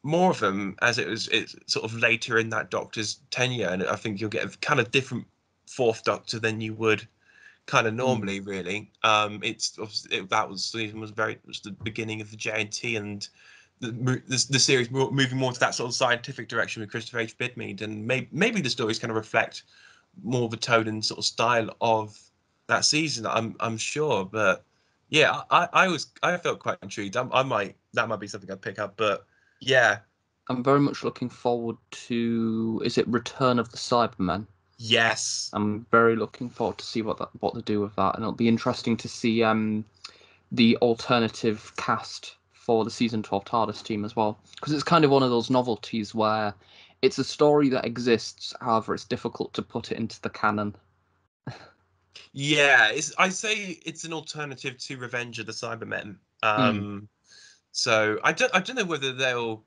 more of them as it was it's sort of later in that Doctor's tenure, and I think you'll get a kind of different fourth Doctor than you would kind of normally. Really, um, it's obviously- it, that was season was very was the beginning of the JNT and. The, the, the series moving more to that sort of scientific direction with Christopher H. Bidmead, and may, maybe the stories kind of reflect more of the tone and sort of style of that season. I'm I'm sure, but yeah, I I was I felt quite intrigued. I, I might that might be something I'd pick up, but yeah, I'm very much looking forward to. Is it Return of the Cybermen? Yes, I'm very looking forward to see what that, what they do with that, and it'll be interesting to see um the alternative cast for the season 12 TARDIS team as well, because it's kind of one of those novelties where it's a story that exists, however, it's difficult to put it into the canon. yeah. It's I say it's an alternative to Revenge of the Cybermen. Um, so I don't I don't know whether they'll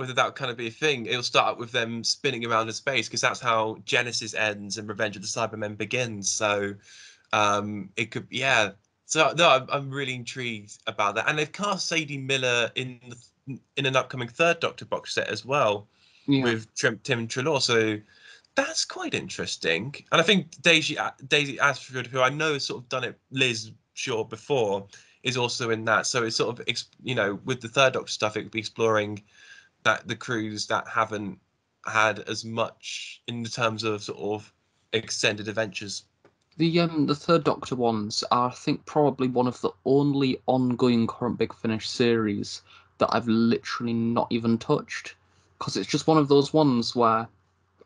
whether that'll kind of be a thing. It'll start with them spinning around in space because that's how Genesis ends and Revenge of the Cybermen begins. So um, it could yeah. So no, I'm, I'm really intrigued about that, and they've cast Sadie Miller in the, in an upcoming third Doctor box set as well Yeah. with Trim, Tim Treloar. So that's quite interesting. And I think Daisy Daisy Ashford, who I know has sort of done it, Liz Shaw before, is also in that. So it's sort of you know with the third Doctor stuff, it would be exploring that the crews that haven't had as much in the terms of sort of extended adventures. The um the third Doctor ones are I think probably one of the only ongoing current Big Finish series that I've literally not even touched because it's just one of those ones where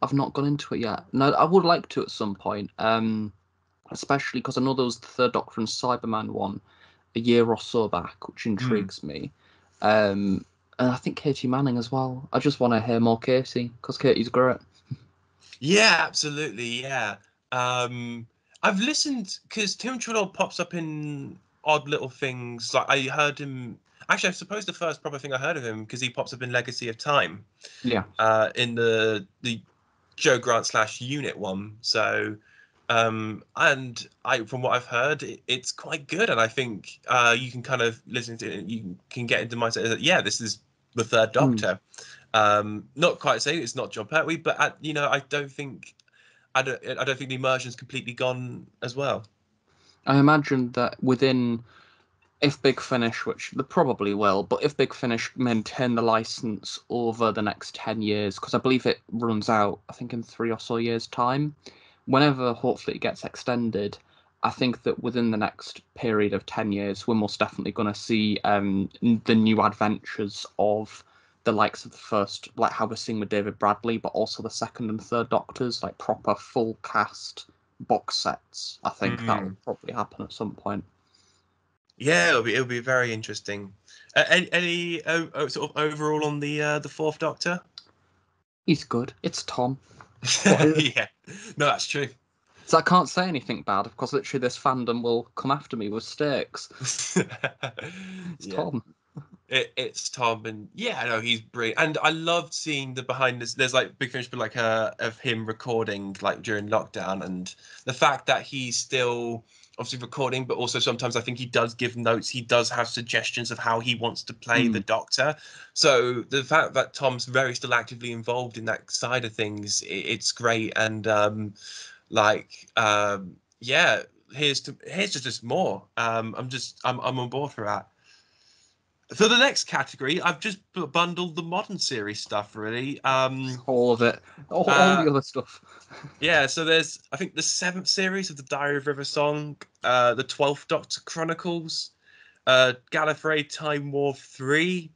I've not gone into it yet. Now I would like to at some point, um, especially because I know there was the third Doctor and Cyberman one a year or so back, which intrigues me. Um, and I think Katie Manning as well. I just want to hear more Katie because Katie's great. Yeah, absolutely. Yeah. Um, I've listened because Tim Treloar pops up in odd little things. Like I heard him. Actually, I suppose the first proper thing I heard of him because he pops up in Legacy of Time. Yeah. Uh, in the the Jo Grant slash Unit one. So, um, and I from what I've heard, it, it's quite good, and I think uh, you can kind of listen to it. and You can get into the mindset that yeah, this is the third Doctor. Um, not quite saying it's not Jon Pertwee, but you know, I don't think I don't I don't think the immersion's completely gone as well. I imagine that within, if Big Finish, which they probably will, but if Big Finish maintain the license over the next 10 years, because I believe it runs out, I think, in three or so years' time, whenever hopefully it gets extended, I think that within the next period of 10 years, we're most definitely going to see um, the new adventures of the likes of the first, like how we're seeing with David Bradley, but also the second and third Doctors, like proper full cast box sets. I think that will probably happen at some point. Yeah, it'll be it'll be very interesting. Uh, any any uh, sort of overall on the uh, the fourth Doctor? He's good. It's Tom. <laughs> yeah, no, that's true. So I can't say anything bad because literally this fandom will come after me with stakes. <laughs> It's yeah. Tom. It, it's Tom, and yeah, no, he's brilliant. And I loved seeing the behind this. There's like big finish, but like uh, of him recording like during lockdown, and the fact that he's still obviously recording, but also sometimes I think he does give notes. He does have suggestions of how he wants to play the Doctor. So the fact that Tom's very still actively involved in that side of things, it, it's great. And um, like, um, yeah, here's to here's to just more. Um, I'm just I'm I'm on board for that. For the next category, I've just bundled the modern series stuff. Really, um, All of it. All, all Uh, the other stuff. <laughs> yeah. So there's, I think, the seventh series of the Diary of River Song, uh, the twelfth Doctor Chronicles, uh, Gallifrey Time War three,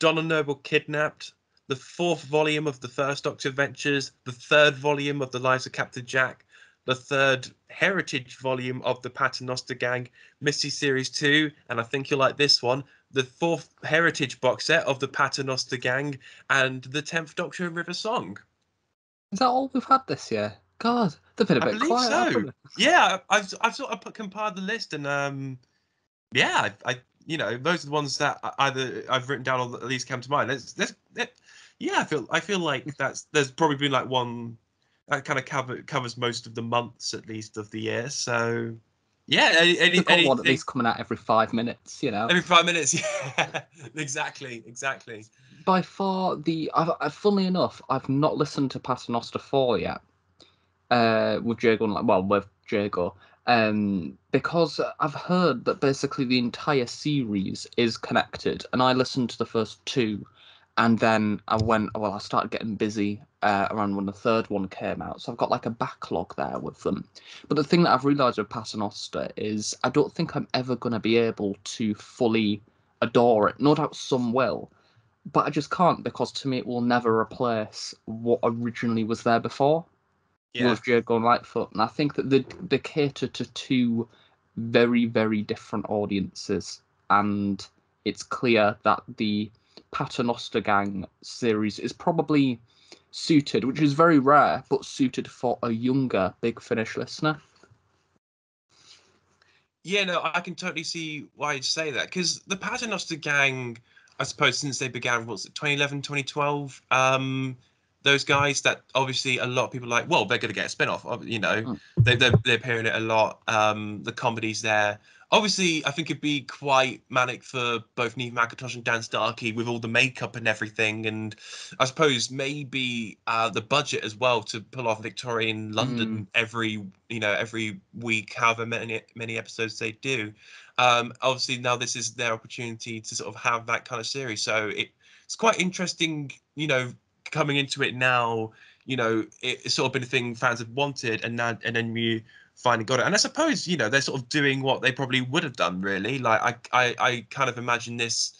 Donna Noble kidnapped, the fourth volume of the First Doctor Adventures, the third volume of the Lives of Captain Jack, the third heritage volume of the Paternoster Gang Mystery Series 2. And I think you'll like this one the fourth heritage box set of the Paternoster Gang and the 10th Doctor of River Song. Is that all we've had this year? God, they've been a I bit believe quiet. so. Yeah, I've I've sort of put, compiled the list, and um, yeah, I, I you know those are the ones that either I've written down or at least come to mind. Let's, let's, yeah, I feel I feel like that's there's probably been like one that kind of cover covers most of the months at least of the year. So yeah, any, any, got one at anything- least coming out every five minutes, you know. every five minutes. <laughs> Yeah, exactly, exactly. By far the, I've, i funnily enough, I've not listened to Paternoster 4 yet. Uh, with Jago, well, with Jago, um, because I've heard that basically the entire series is connected, and I listened to the first two, and then I went, well, I started getting busy uh, around when the third one came out, so I've got like a backlog there with them. But the thing that I've realised with Paternoster is I don't think I'm ever going to be able to fully adore it. No doubt some will, but I just can't because to me it will never replace what originally was there before Yeah, with Jago and Lightfoot. And I think that they, they cater to two very, very different audiences. And it's clear that the Paternoster Gang series is probably suited, which is very rare, but suited for a younger Big Finish listener. Yeah, no, I can totally see why you'd say that because the Paternoster Gang, I suppose, since they began, what's it, 2011, 2012, um, those guys that obviously a lot of people like, well, they're going to get a spin off. You know, Mm. they, they're, they're appearing it a lot. Um, the comedy's there. Obviously, I think it'd be quite manic for both Neve McIntosh and Dan Starkey with all the makeup and everything. And I suppose maybe uh, the budget as well to pull off Victorian London every, you know, every week, however many many episodes they do. Um, obviously, now this is their opportunity to sort of have that kind of series. So it, it's quite interesting, you know, coming into it now. You know, it, it's sort of been a thing fans have wanted, and now and then you finally got it. And I suppose you know they're sort of doing what they probably would have done. Really, like I I, I kind of imagine this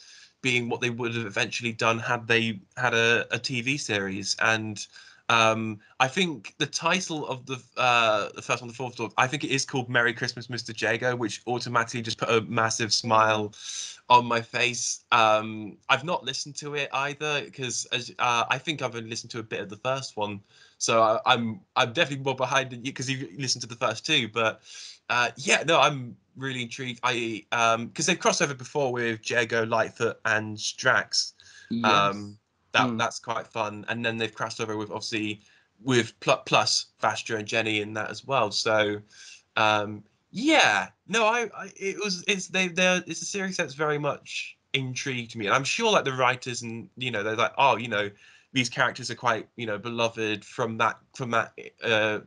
being what they would have eventually done had they had a, a TV series. And um, I think the title of the uh, the first one, the fourth door, I think it is called "Merry Christmas, Mr. Jago," which automatically just put a massive smile on my face. Um, I've not listened to it either because uh, I think I've only listened to a bit of the first one, so I, I'm I'm definitely more behind than you because you listened to the first two. But uh, yeah, no, I'm really intrigued. I um because they've crossed over before with Jago, Lightfoot, and Strax. Yes. Um, that Mm. that's quite fun. And then they've crossed over with obviously with plus Vastra and Jenny in that as well. So um, yeah, no, I, I it was it's they they it's a series that's very much intrigued me, and I'm sure like the writers and you know they're like oh you know these characters are quite you know beloved from that from that uh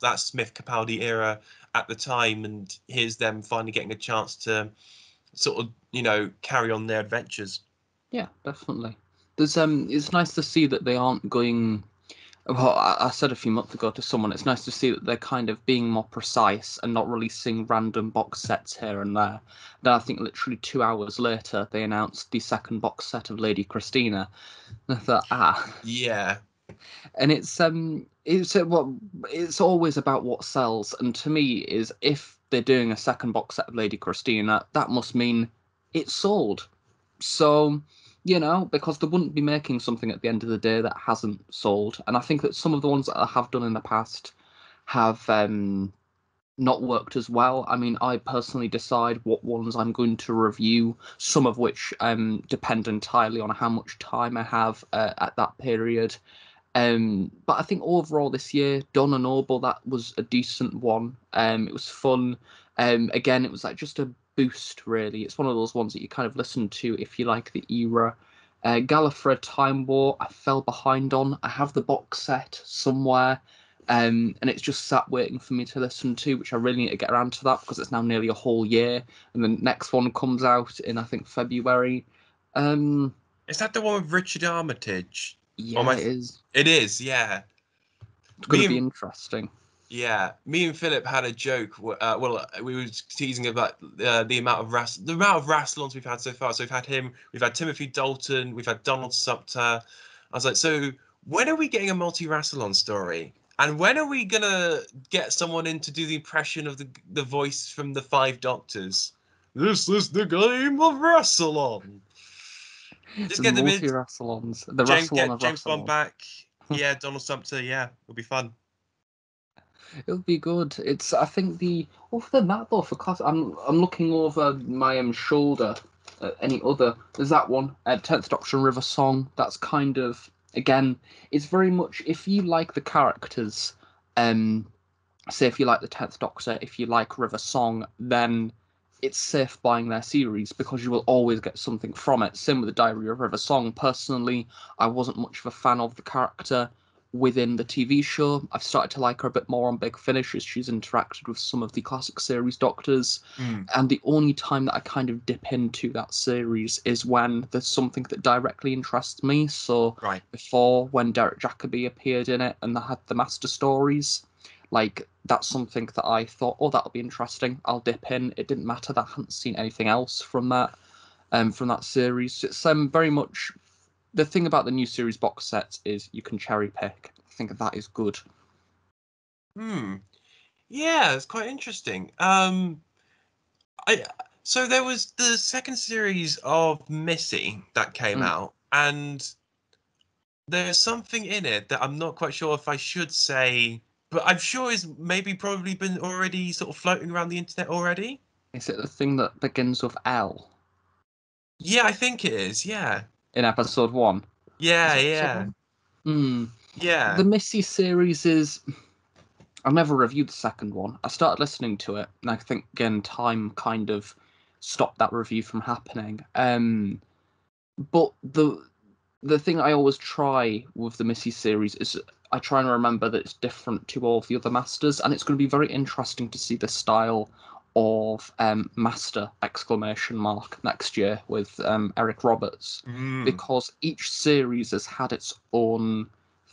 that Smith Capaldi era at the time, and here's them finally getting a chance to sort of you know carry on their adventures. Yeah, definitely. There's um, it's nice to see that they aren't going. Well, I, I said a few months ago to someone, it's nice to see that they're kind of being more precise and not releasing random box sets here and there. Then I think literally two hours later, they announced the second box set of Lady Christina. And I thought, ah, Yeah, and it's um it's uh, what it's always about what sells and to me is if they're doing a second box set of lady christina that must mean it's sold so you know because they wouldn't be making something at the end of the day that hasn't sold and i think that some of the ones that i have done in the past have um not worked as well i mean i personally decide what ones i'm going to review some of which um depend entirely on how much time i have uh, at that period um, but I think overall this year, Donna Noble, that was a decent one. Um, it was fun. Um, again, it was like just a boost, really. It's one of those ones that you kind of listen to if you like the era. Uh, Gallifrey Time War, I fell behind on. I have the box set somewhere, um, and it's just sat waiting for me to listen to, which I really need to get around to that because it's now nearly a whole year, and the next one comes out in I think February. Um, is that the one with Richard Armitage? yeah, my- it is. It is, yeah. It's going to be interesting. Yeah, me and Philip had a joke. Uh, well, uh, we were teasing about uh, the amount of ras- the amount of Rassilons we've had so far. So we've had him, we've had Timothy Dalton, we've had Donald Sumpter. I was like, so when are we getting a multi Rassilon story? And when are we gonna get someone in to do the impression of the the voice from the Five Doctors? This is the game of Rassilon. Just get them in. multi Rassilons. The James, Rassilon get James Bond back. <laughs> Yeah, Donald Sumpter. Yeah, it'll be fun. It'll be good. It's I think the other than that though, for class, I'm I'm looking over my um, shoulder. At any other? There's that one. Uh, Tenth Doctor River Song. That's kind of again. It's very much if you like the characters. Um, say if you like the Tenth Doctor, if you like River Song, then it's safe buying their series because you will always get something from it. Same with the Diary of River Song. Personally, I wasn't much of a fan of the character within the TV show. I've started to like her a bit more on Big Finish as she's interacted with some of the classic series doctors. And the only time that I kind of dip into that series is when there's something that directly interests me. So Right. before when Derek Jacobi appeared in it and they had the master stories, like that's something that I thought, oh, that'll be interesting. I'll dip in. It didn't matter that I hadn't seen anything else from that, um, from that series. It's um very much the thing about the new series box sets is you can cherry pick. I think that is good. Hmm. Yeah, it's quite interesting. Um, I so there was the second series of Missy that came Mm. out, and there's something in it that I'm not quite sure if I should say, but I'm sure is maybe probably been already sort of floating around the internet already. Is it the thing that begins with L Yeah, I think it is. Yeah, in episode one? yeah, Is it episode yeah, one? Hmm. yeah. The Missy series is. I never reviewed the second one. I started listening to it, and I think again time kind of stopped that review from happening. Um, but the the thing I always try with the Missy series is I try and remember that it's different to all of the other masters, and it's going to be very interesting to see the style of um, master exclamation mark next year with um, Eric Roberts Mm. because each series has had its own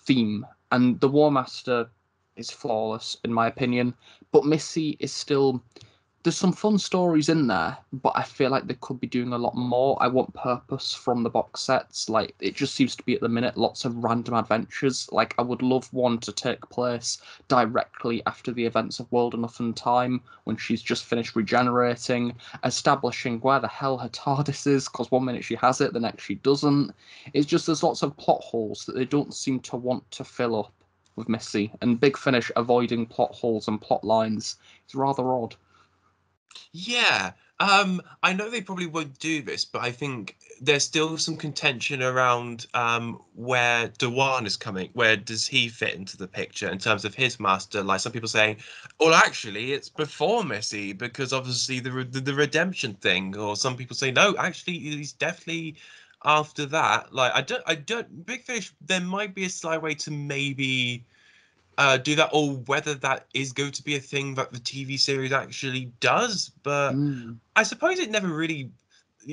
theme, and the War Master is flawless in my opinion. But Missy is still there's some fun stories in there, but I feel like they could be doing a lot more. I want purpose from the box sets. Like it just seems to be at the minute lots of random adventures. Like I would love one to take place directly after the events of World Enough and Time when she's just finished regenerating, establishing where the hell her TARDIS is, because one minute she has it, the next she doesn't. It's just there's lots of plot holes that they don't seem to want to fill up with Missy, and Big Finish avoiding plot holes and plot lines. It's rather odd. Yeah. Um, I know they probably won't do this, but I think there's still some contention around um, where Dhawan is coming. Where does he fit into the picture in terms of his master? Like some people saying, well, actually, it's before Missy because obviously the re- the, the redemption thing, or some people say no, actually, he's definitely after that. Like I don't, I don't. Big Fish. There might be a sly way to maybe uh, do that, or whether that is going to be a thing that the TV series actually does. But Mm. I suppose it never really.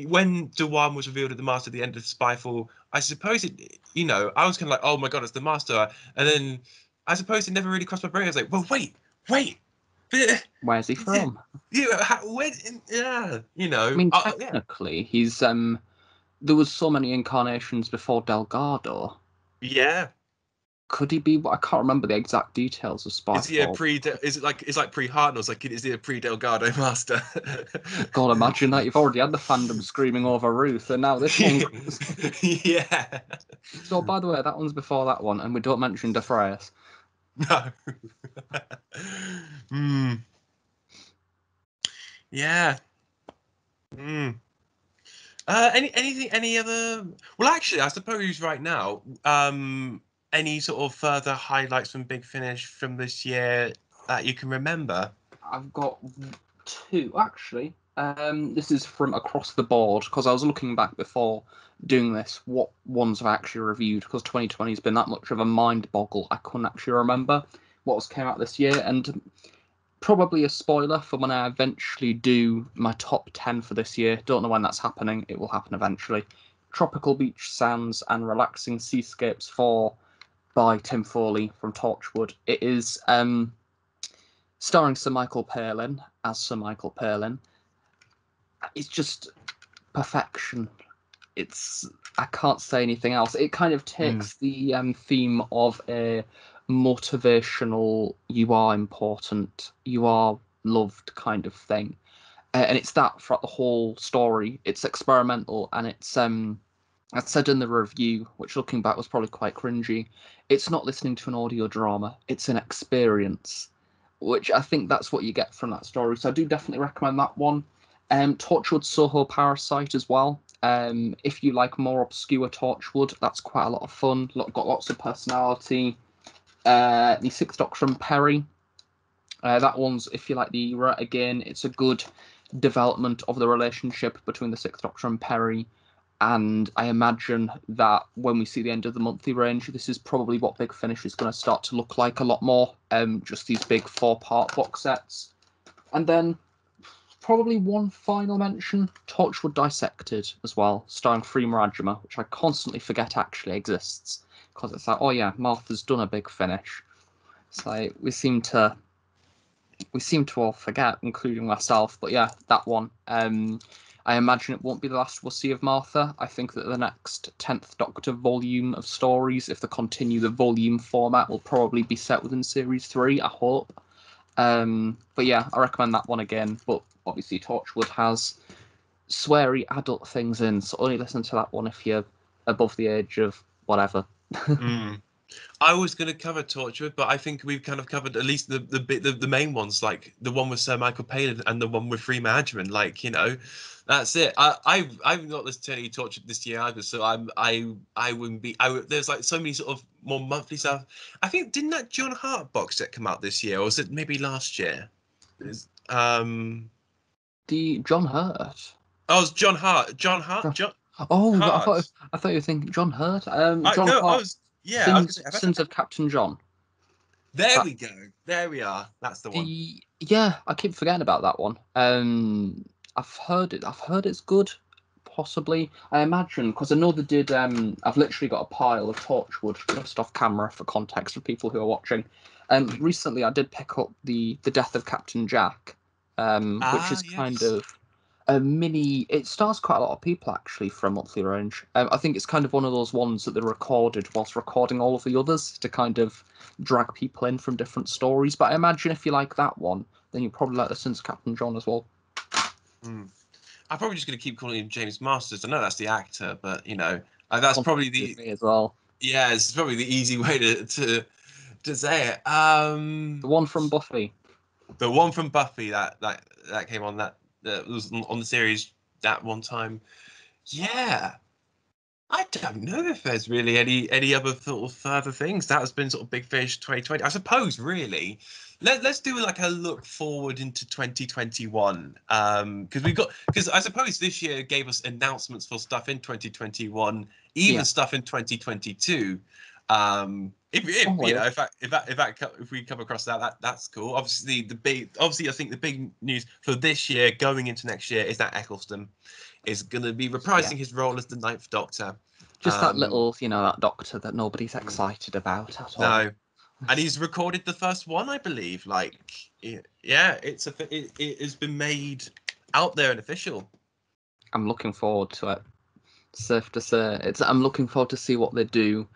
When Dhawan was revealed at the Master at the end of Spyfall, I suppose it. You know, I was kind of like, "Oh my god, it's the Master," and then I suppose it never really crossed my brain. I was like, "Well, wait, wait, Where's he from? you know, how, when, yeah, you know." I mean, uh, yeah. technically, he's um. There was so many incarnations before Delgado. yeah. Could he be? I can't remember the exact details of Spyfall. Is he a pre? Is it like it's like pre Hartnell's? Like is he a pre Delgado <laughs> Master? God, imagine that. You've already had the fandom screaming over Ruth, and now this one. <laughs> yeah. so, by the way, that one's before that one, and we don't mention DeFrias. No. <laughs> Hmm. Yeah. Hmm. Uh, any anything any other? Well, actually, I suppose right now, um, any sort of further highlights from Big Finish from this year that you can remember? I've got two actually. Um, this is from across the board because I was looking back before doing this. What ones I've actually reviewed? Because 2020 has been that much of a mind boggle. I couldn't actually remember what was came out this year, and probably a spoiler for when I eventually do my top 10 for this year. Don't know when that's happening. It will happen eventually. Tropical Beach Sounds and Relaxing Seascapes 4 by Tim Foley from Torchwood. It is um, starring Sir Michael Palin as Sir Michael Palin. It's just perfection. It's I can't say anything else. It kind of takes the um, theme of a motivational, you are important, you are loved kind of thing. Uh, and it's that throughout the whole story. It's experimental and it's um I said in the review, which looking back was probably quite cringy, it's not listening to an audio drama, it's an experience. Which I think that's what you get from that story. So I do definitely recommend that one. Um Torchwood Soho Parasite as well. Um, if you like more obscure Torchwood, that's quite a lot of fun. Got lots of personality. Uh, the Sixth Doctor and Peri. Uh, that one's if you like the era again. It's a good development of the relationship between the Sixth Doctor and Peri. And I imagine that when we see the end of the monthly range, this is probably what Big Finish is going to start to look like a lot more. Um, just these big four-part box sets, and then probably one final mention: Torchwood Dissected as well, starring Freema Agyeman, which I constantly forget actually exists because it's like, oh yeah, Martha's done a Big Finish. It's like we seem to we seem to all forget, including myself. But yeah, that one. Um, I imagine it won't be the last we'll see of Martha. I think that the next 10th Doctor volume of stories, if they continue the volume format, will probably be set within Series 3, I hope. Um, but yeah, I recommend that one again. But obviously, Torchwood has sweary adult things in, so only listen to that one if you're above the age of whatever. <laughs> mm. I was going to cover Torchwood, but I think we've kind of covered at least the the bit the, the main ones, like the one with Sir Michael Palin and the one with Freema Agyeman. Like you know, that's it. I I've I've not listened to any Torchwood this year either, so I'm I I wouldn't be. I there's like so many sort of more monthly stuff. I think didn't that John Hart box set come out this year, or was it maybe last year? Um, the John Hurt. Oh, it was John Hart. John Hart. John. Oh, I thought I thought you were thinking John Hurt. Um, John I, no, Hart. I was yeah, Sins, say, Sins of Captain John. There that, we go. There we are. That's the one. The, yeah, I keep forgetting about that one. Um, I've heard it. I've heard it's good. Possibly, I imagine, because I know they did. Um, I've literally got a pile of Torchwood just off camera for context for people who are watching. And um, recently, I did pick up the the Death of Captain Jack, um, ah, which is yes. kind of a mini. It stars quite a lot of people actually from monthly range. Um, I think it's kind of one of those ones that they recorded whilst recording all of the others to kind of drag people in from different stories. But I imagine if you like that one, then you probably like the Sins of Captain John as well. Mm. I'm probably just going to keep calling him James Marsters. I know that's the actor, but you know that's probably the as well. Yeah, it's probably the easy way to to to say it. Um, the one from Buffy. The one from Buffy that that that came on that that was on the series that one time. Yeah, I don't know if there's really any any other sort of further things. That has been sort of Big Fish 2020. I suppose really. Let, let's do like a look forward into 2021 um because we've got because i suppose this year gave us announcements for stuff in 2021 even yeah. stuff in 2022 um, if, if oh, you know, if that, if that, if that, if we come across that, that that's cool. Obviously, the big, obviously, I think the big news for this year, going into next year, is that Eccleston is going to be reprising yeah. his role as the Ninth Doctor. Just um, that little, you know, that Doctor that nobody's excited about at all. No, and he's recorded the first one, I believe. Like, yeah, it's a, it, it has been made out there and official. I'm looking forward to it. Safe to say, it's. I'm looking forward to see what they do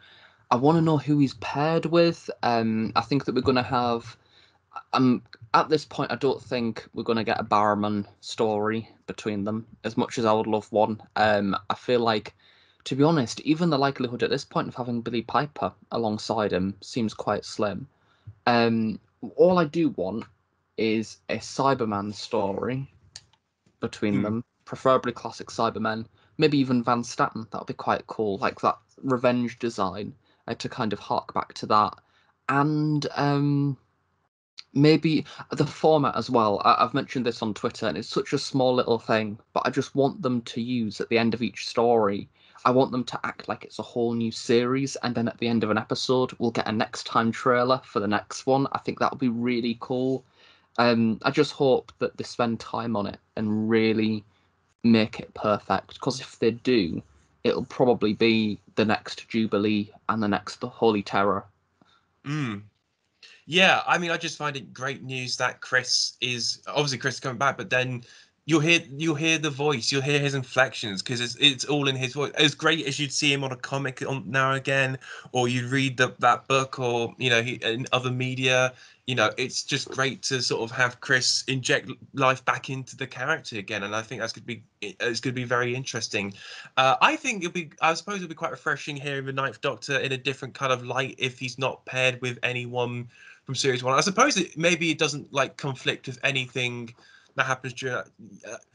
I want to know who he's paired with. Um, I think that we're going to have. Um, at this point, I don't think we're going to get a Barrowman story between them. As much as I would love one, um, I feel like, to be honest, even the likelihood at this point of having Billie Piper alongside him seems quite slim. Um, all I do want is a Cyberman story between mm. them, preferably classic Cybermen. Maybe even Van Statten. That would be quite cool, like that revenge design uh, to kind of hark back to that. And um, maybe the format as well. I, have mentioned this on Twitter, and it's such a small little thing, but I just want them to use at the end of each story. I want them to act like it's a whole new series, and then at the end of an episode, we'll get a next time trailer for the next one. I think that would be really cool. Um, I just hope that they spend time on it and really make it perfect. Because if they do, it'll probably be the next Jubilee and the next the Holy Terror. Mm. Yeah, I mean, I just find it great news that Chris is obviously Chris is coming back, but then you'll hear you'll hear the voice, you'll hear his inflections because it's it's all in his voice. As great as you'd see him on a comic on now again, or you read the, that book, or you know he, in other media. You know, it's just great to sort of have Chris inject life back into the character again, and I think that's going to be it's going to be very interesting. Uh, I think it'll be, I suppose, it'll be quite refreshing hearing the Ninth Doctor in a different kind of light if he's not paired with anyone from Series One. I suppose it maybe it doesn't like conflict with anything that happens during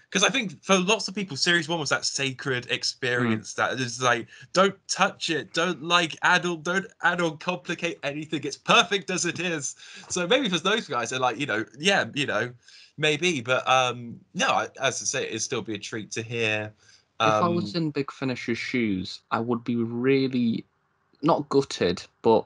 because I think for lots of people, series one was that sacred experience mm. that is like, don't touch it, don't like add or don't add or complicate anything. It's perfect as it is. So maybe for those guys, they're like, you know, yeah, you know, maybe, but um, no, as I say, it'd still be a treat to hear. Um, if I was um, in Big Finish's shoes, I would be really not gutted, but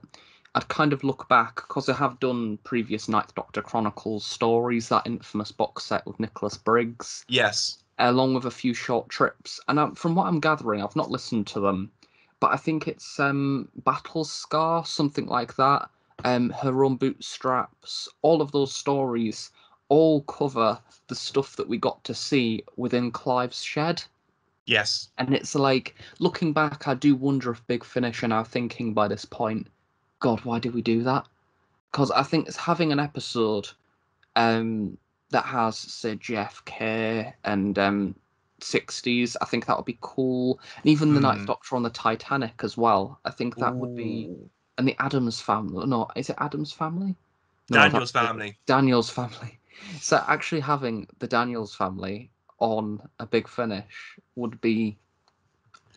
I'd kind of look back because I have done previous Ninth Doctor Chronicles stories, that infamous box set with Nicholas Briggs. Yes. Along with a few short trips. And I, from what I'm gathering, I've not listened to them, but I think it's um, Battle Scar, something like that. Um, Her Own Bootstraps, all of those stories all cover the stuff that we got to see within Clive's shed. Yes. And it's like, looking back, I do wonder if Big Finish are now thinking by this point God, why did we do that? Because I think it's having an episode um, that has, say, JFK and um, 60s. I think that would be cool. And even the mm. Ninth hmm. Doctor on the Titanic as well. I think that Ooh. would be. And the Adams family. No, is it Adams family? No, Daniel's family. Daniel's family. <laughs> So actually having the Daniels family on a big finish would be.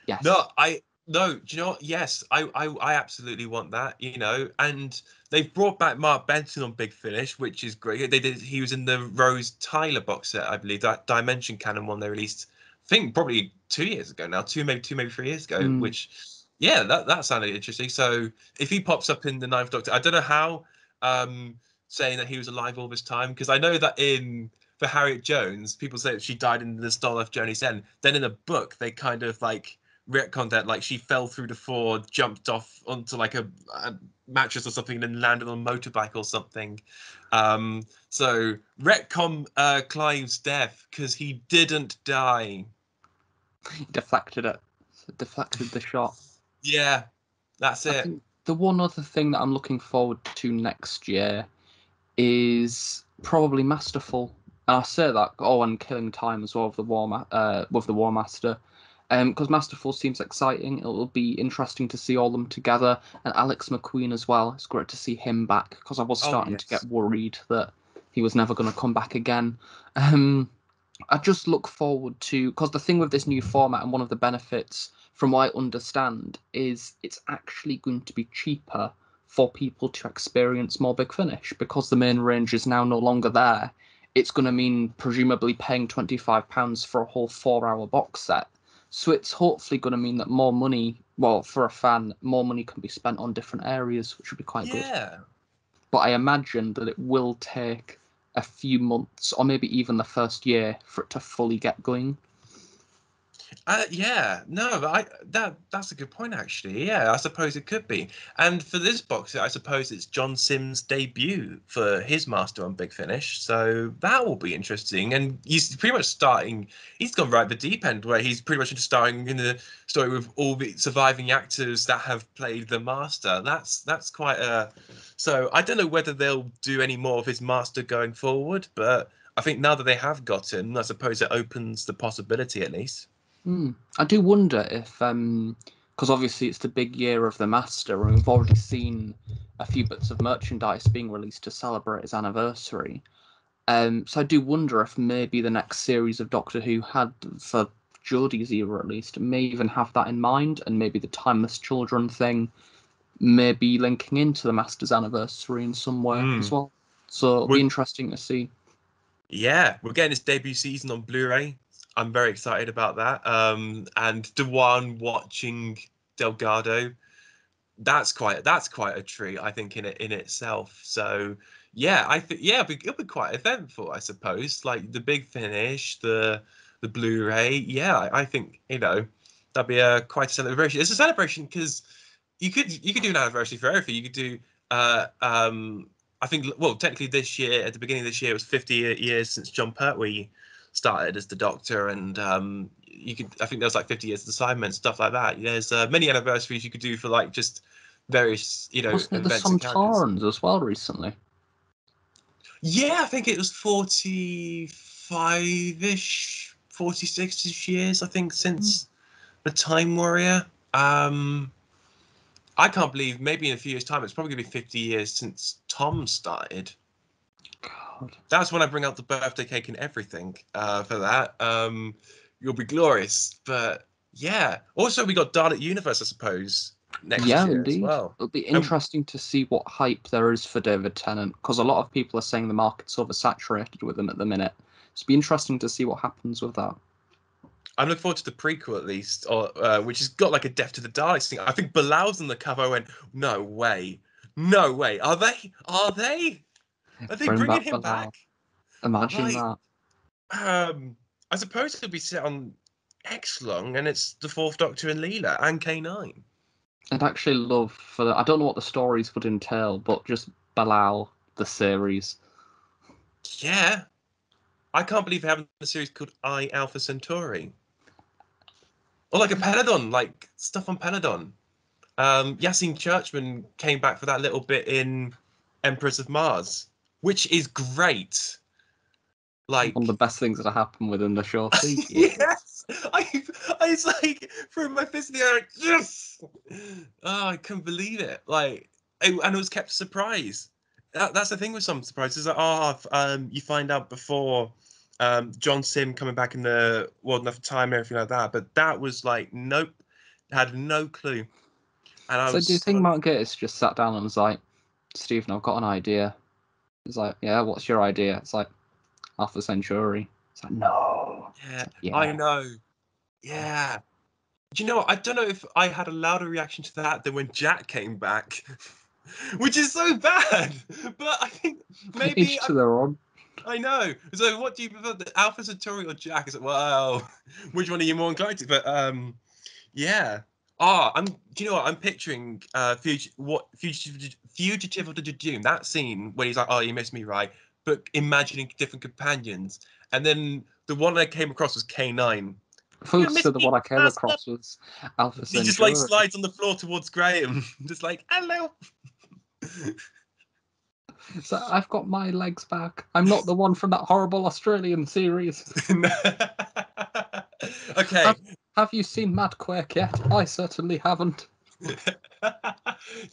Yes. No, I no, do you know what? Yes, I, I, I absolutely want that. You know, and they've brought back Mark Benton on Big Finish, which is great. They did. He was in the Rose Tyler box set, I believe, that Dimension Cannon one they released. I think probably two years ago now, two maybe two maybe three years ago. Mm. Which, yeah, that that sounded interesting. So if he pops up in the Ninth Doctor, I don't know how. Um, saying that he was alive all this time because I know that in for Harriet Jones, people say that she died in the Stolliff Journey's End. Then in the book, they kind of like retcon that like she fell through the floor, jumped off onto like a, a, mattress or something, and then landed on a motorbike or something. Um, so retcon uh, Clive's death because he didn't die. He deflected it. Deflected the shot. Yeah, that's it. the one other thing that I'm looking forward to next year is probably Masterful. And I say that, oh, and Killing Time as well with the War, uh, with the War Master because um, Masterful seems exciting. It will be interesting to see all them together, and Alex Macqueen as well. It's great to see him back because I was oh, starting oh, yes. to get worried that he was never going to come back again. Um, I just look forward to because the thing with this new format and one of the benefits, from what I understand, is it's actually going to be cheaper for people to experience more Big Finish because the main range is now no longer there. It's going to mean presumably paying twenty five pounds for a whole four hour box set so it's hopefully going to mean that more money, well, for a fan, more money can be spent on different areas, which would be quite yeah. good. Yeah. But I imagine that it will take a few months or maybe even the first year for it to fully get going. Uh, yeah, no, I that that's a good point actually. Yeah, I suppose it could be. And for this box I suppose it's John Simm's debut for his master on Big Finish, so that will be interesting. And he's pretty much starting. He's gone right the deep end where he's pretty much into starting in the story with all the surviving actors that have played the master. That's that's quite a. So I don't know whether they'll do any more of his master going forward, but I think now that they have got him, I suppose it opens the possibility at least. Mm. I do wonder if, because um, obviously it's the big year of the Master, and we've already seen a few bits of merchandise being released to celebrate his anniversary. Um, so I do wonder if maybe the next series of Doctor Who had, for Jodie's era at least, may even have that in mind, and maybe the Timeless Children thing may be linking into the Master's anniversary in some way mm. as well. So it'll be interesting to see. Yeah, we're getting his debut season on Blu-ray I'm very excited about that. Um, and the one watching Delgado, that's quite that's quite a treat, I think, in it in itself. So yeah, I think yeah, it'll be, it'll be quite eventful, I suppose. Like the big finish, the the Blu-ray. Yeah, I, I think you know that'd be a quite a celebration. It's a celebration because you could you could do an anniversary for everything. You could do uh, um, I think well technically this year at the beginning of this year it was 50 years since Jon Pertwee started as the Doctor, and um, you could I think there was like 50 years of assignment stuff like that. There's uh, many anniversaries you could do for like just various you know Wasn't events and characters. Sontarans as well recently? Yeah, I think it was 45-ish, 46-ish years, I think, since the Time Warrior. Um, I can't believe maybe in a few years' time, it's probably going to be 50 years since Tom started. God. That's when I bring out the birthday cake and everything uh, for that. Um, you'll be glorious. But yeah, also we got Dalek Universe, I suppose, next Yeah, year indeed. as well. It'll be Um, interesting to see what hype there is for David Tennant because a lot of people are saying the market's oversaturated with him at the minute. So it'll be interesting to see what happens with that. I'm looking forward to the prequel at least, or uh, which has got like a Death to the Daleks thing. I think Bellal's on the cover. I went, no way, no way. Are they? Are they? Are they Bring bringing back him back? Imagine Right. that. Um, I suppose it'll be set on Exxilon, and it's the Fourth Doctor and Leela and K9. I'd actually love for the, I don't know what the stories would entail, but just Bellal the series. Yeah, I can't believe they haven't a series called I Alpha Centauri, or like a Peladon, like stuff on Peladon. Um, Ysanne Churchman came back for that little bit in Empress of Mars, which is great. Like, One of the best things that have happened within the show. <laughs> Yes, I, I was like, threw my fist in the air, like, yes. Oh, I couldn't believe it. Like, it, and it was kept a surprise. That, that's the thing with some surprises. Like, oh, um, you find out before um, John Simm coming back in the World Enough Time, everything like that. But that was like, nope, had no clue. And I So was do you think Mark Gatiss just sat down and was like, Stephen, I've got an idea. He's like, Yeah, what's your idea? It's like Alpha Centauri. It's like, no. Yeah, Yeah. I know. Yeah. Do you know what? I don't know if I had a louder reaction to that than when Jack came back, <laughs> which is so bad. <laughs> But I think <laughs> maybe Each to their own. I, I know. So, what do you prefer, the Alpha Centauri or Jack? Is it well, which one are you more inclined to? But um, yeah. Ah, I'm. Do you know what? I'm picturing uh, fugitive, what fugitive, fugitive of the Judoon. That scene when he's like, "Oh, you missed me, right?" But imagining different companions, and then the one I came across was K9, Folks, so the one I came across was Alpha He Centauri. just like slides on the floor towards Graham, <laughs> just like hello. So I've got my legs back. I'm not the one from that horrible Australian series. <laughs> <laughs> okay. Have- Have you seen Madquake yet? I certainly haven't. <laughs> Do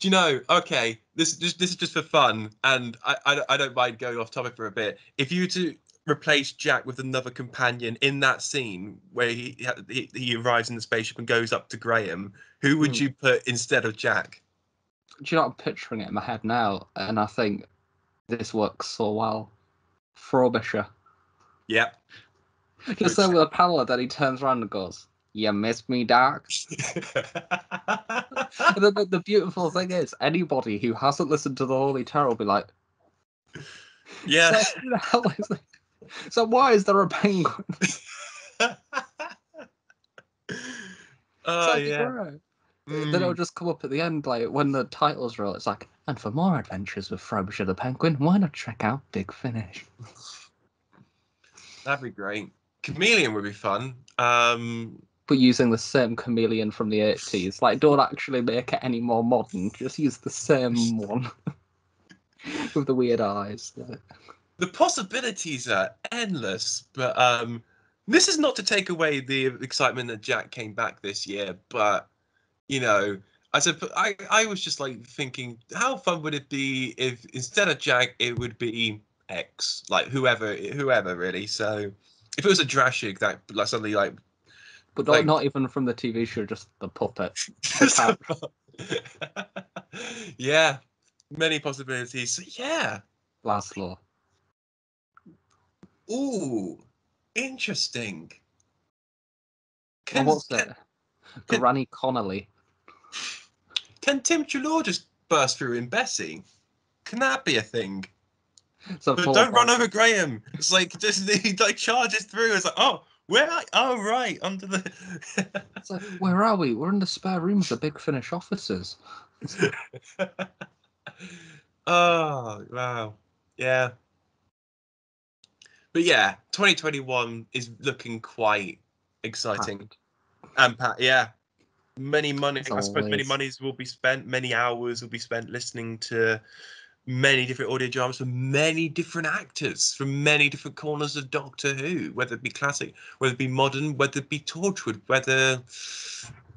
you know? Okay, this this, this is just for fun, and I, I I don't mind going off topic for a bit. If you were to replace Jack with another companion in that scene where he he, he arrives in the spaceship and goes up to Graham, who would Hmm. you put instead of Jack? Do you know I'm picturing it in my head now? And I think this works so well. Frobisher. Yep. Just there with a panel, then he turns around and goes, You miss me, Doc? <laughs> <laughs> The, the, the beautiful thing is, anybody who hasn't listened to the Holy Terror will be like, yeah. so, who the hell is it? So why is there a penguin? <laughs> oh yeah. great. Then it'll Mm. just come up at the end, like when the titles roll. It's like, and for more adventures with Frobisher the Penguin, why not check out Big Finish? That'd be great. Kamelion would be fun. Um, But using the same Kamelion from the 80s. Like, don't actually make it any more modern. Just use the same <laughs> one <laughs> with the weird eyes. the possibilities are endless, but um, this is not to take away the excitement that Jack came back this year. But you know, I said I I was just like thinking, how fun would it be if instead of Jack, it would be X, like whoever whoever really. So if it was a Drashig that like suddenly like But not, Like- not even from the TV show, just the <laughs> puppet. yeah, many possibilities. So yeah. Laszlo. Ooh, interesting. Can, what's can, it? Granny Connolly. can Tim Treloar just burst through in Bessie? Can that be a thing? So But don't run over Graham. It's like just <laughs> he like charges through. It's like oh where? Are, oh right under the. <laughs> It's like, where are we? We're in the spare room of the Big Finish officers. <laughs> oh wow, yeah. but yeah, 2021 is looking quite exciting. And Pat, yeah, many money. I suppose many monies will be spent. Many hours will be spent listening to many different audio dramas from many different actors from many different corners of Doctor Who, whether it be classic, whether it be modern, whether it be Torchwood, whether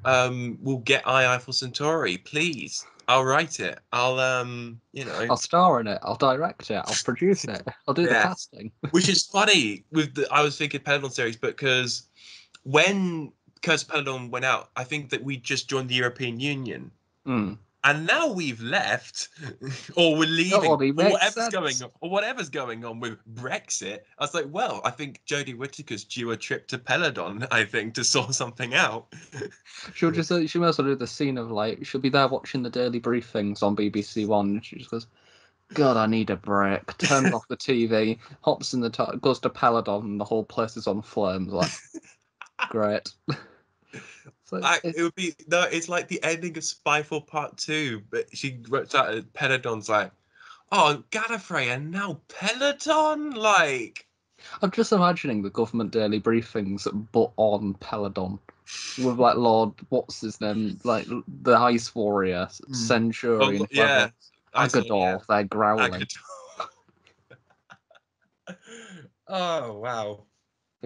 um, we'll get I Alpha Centauri. Please, I'll write it. I'll um, you know. I'll star in it. I'll direct it. I'll produce it. I'll do the casting. <laughs> which is funny with the I was thinking Peladon series but because when Curse Peladon went out, I think that we just joined the European Union. Mm. And now we've left, <laughs> or we're leaving, or whatever's going on, or whatever's going on with Brexit. I was like, well, I think Jodie Whittaker's due a trip to Peladon. I think to <laughs> sort something out. She'll just uh, she well do the scene of like she'll be there watching the daily briefings on BBC One. And she just goes, "God, I need a break." <laughs> Turns off the TV, hops in the tar- goes to Peladon, and the whole place is on flames. Like, great. I, it would be no. It's like the ending of Spyfall Part Two, but she wrote out at Peladon's like, oh, Gallifrey and now Peladon." like. I'm just imagining the government daily briefings, but on Peladon. With like Lord, what's his name? Like the Ice Warrior, Hmm. Centurion, Oh, yeah, saw- Aggedor. yeah, They're growling Aggedor. <laughs> oh wow.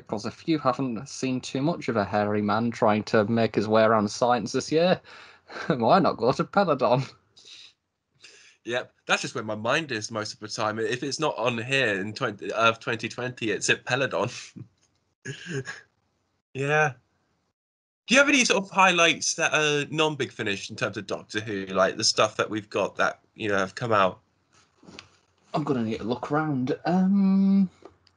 Because if you haven't seen too much of a hairy man trying to make his way around science this year, <laughs> why not go to Peladon? Yep, that's just where my mind is most of the time. If it's not on here in 20 of 2020, it's at Peladon. <laughs> yeah. Do you have any sort of highlights that are non-big finish in terms of Doctor Who, like the stuff that we've got that you know have come out? I'm gonna need to look around. Um,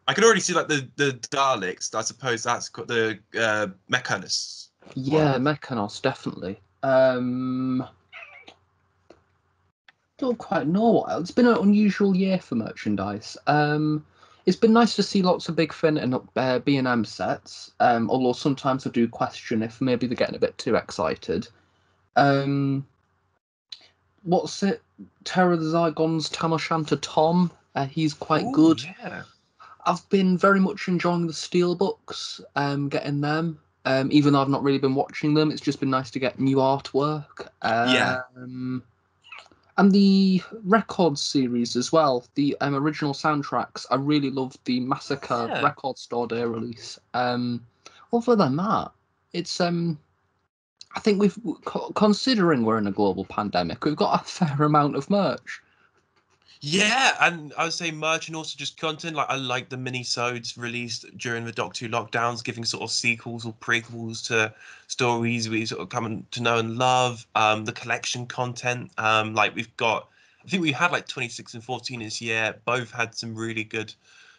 I can already see like the the Daleks. I suppose that's got the uh, Mechanists. yeah, Mechanos definitely. Um, don't quite know. what else. It's been an unusual year for merchandise. Um, it's been nice to see lots of Big Fin and uh, B and M sets. Um, although sometimes I do question if maybe they're getting a bit too excited. Um, what's it? Terror of the Zygons, Tam o' Shanter Tom. Uh, he's quite Ooh, good. Yeah. I've been very much enjoying the steel books, um, getting them. Um, even though I've not really been watching them, it's just been nice to get new artwork. Yeah. Um, and the record series as well, the um, original soundtracks. I really loved the Massacre Yeah. record store day release. Um, other than that, it's um, I think we've considering we're in a global pandemic, we've got a <laughs> fair amount of merch. Yeah, and I would say merch and also just content. Like I like the mini-sodes released during the Doctor Who lockdowns, giving sort of sequels or prequels to stories we sort of come to know and love. Um, the collection content, um, like we've got, I think we had like 26 and 14 this year. Both had some really good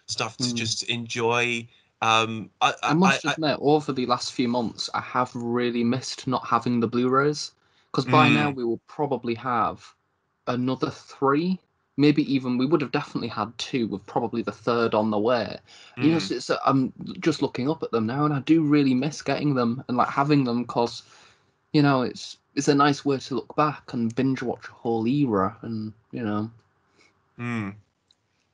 stuff to Mm. just enjoy. Um, I, I, I must I- admit, over the last few months, I have really missed not having the Blu-rays because by now Mm. we will probably have another three, maybe even we would have definitely had two, with probably the third on the way. You know, Mm. so I'm just looking up at them now, and I do really miss getting them and like having them because, you know, it's it's a nice way to look back and binge watch a whole era, and you know, Mm.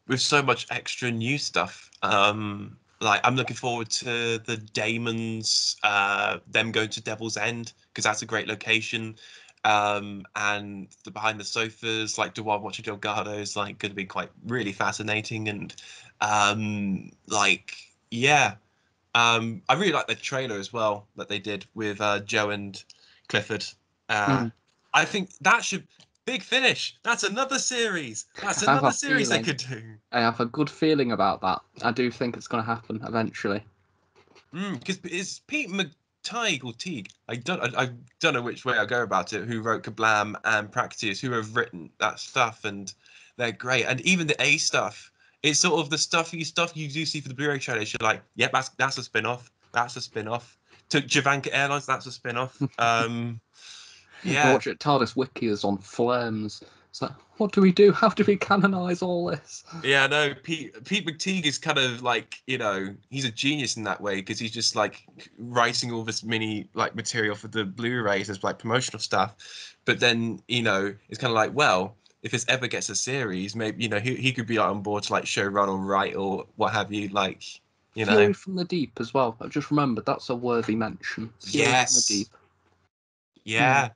With so much extra new stuff. Um, like I'm looking forward to the Daemons, uh, them going to Devil's End because that's a great location. Um, and the behind the sofas, like Dewar watching Delgado is like going to be quite really fascinating. And um, like, yeah, um, I really like the trailer as well that they did with uh, Jo and Clifford. Uh, Mm. I think that should big finish. That's another series. <laughs> That's I have a another series they could do. I have a good feeling about that. I do think it's going to happen eventually. Because it's Pete McTighe or Teague. I don't. I, I don't know which way I go about it. Who wrote Kerblam and Praxeus? Who have written that stuff, and they're great. And even the A stuff. It's sort of the stuff you stuff you do see for the Blu-ray trailers. You're like, yep, that's that's a spin-off. That's a spin-off. To Javanka Airlines, that's a spin-off. <laughs> Um, yeah. Watch it. TARDIS Wiki is on flames. It's like, what do we do? How do we canonize all this? Yeah, no, Pete Pete McTeague is kind of like you know he's a genius in that way because he's just like writing all this mini like material for the Blu-rays as like promotional stuff, but then you know it's kind of like well if this ever gets a series, maybe you know he he could be like, on board to like show run or write or what have you. Like you know, Fury from the Deep as well. I've just remembered that's a worthy mention. Fury from Yes. the Deep. yeah.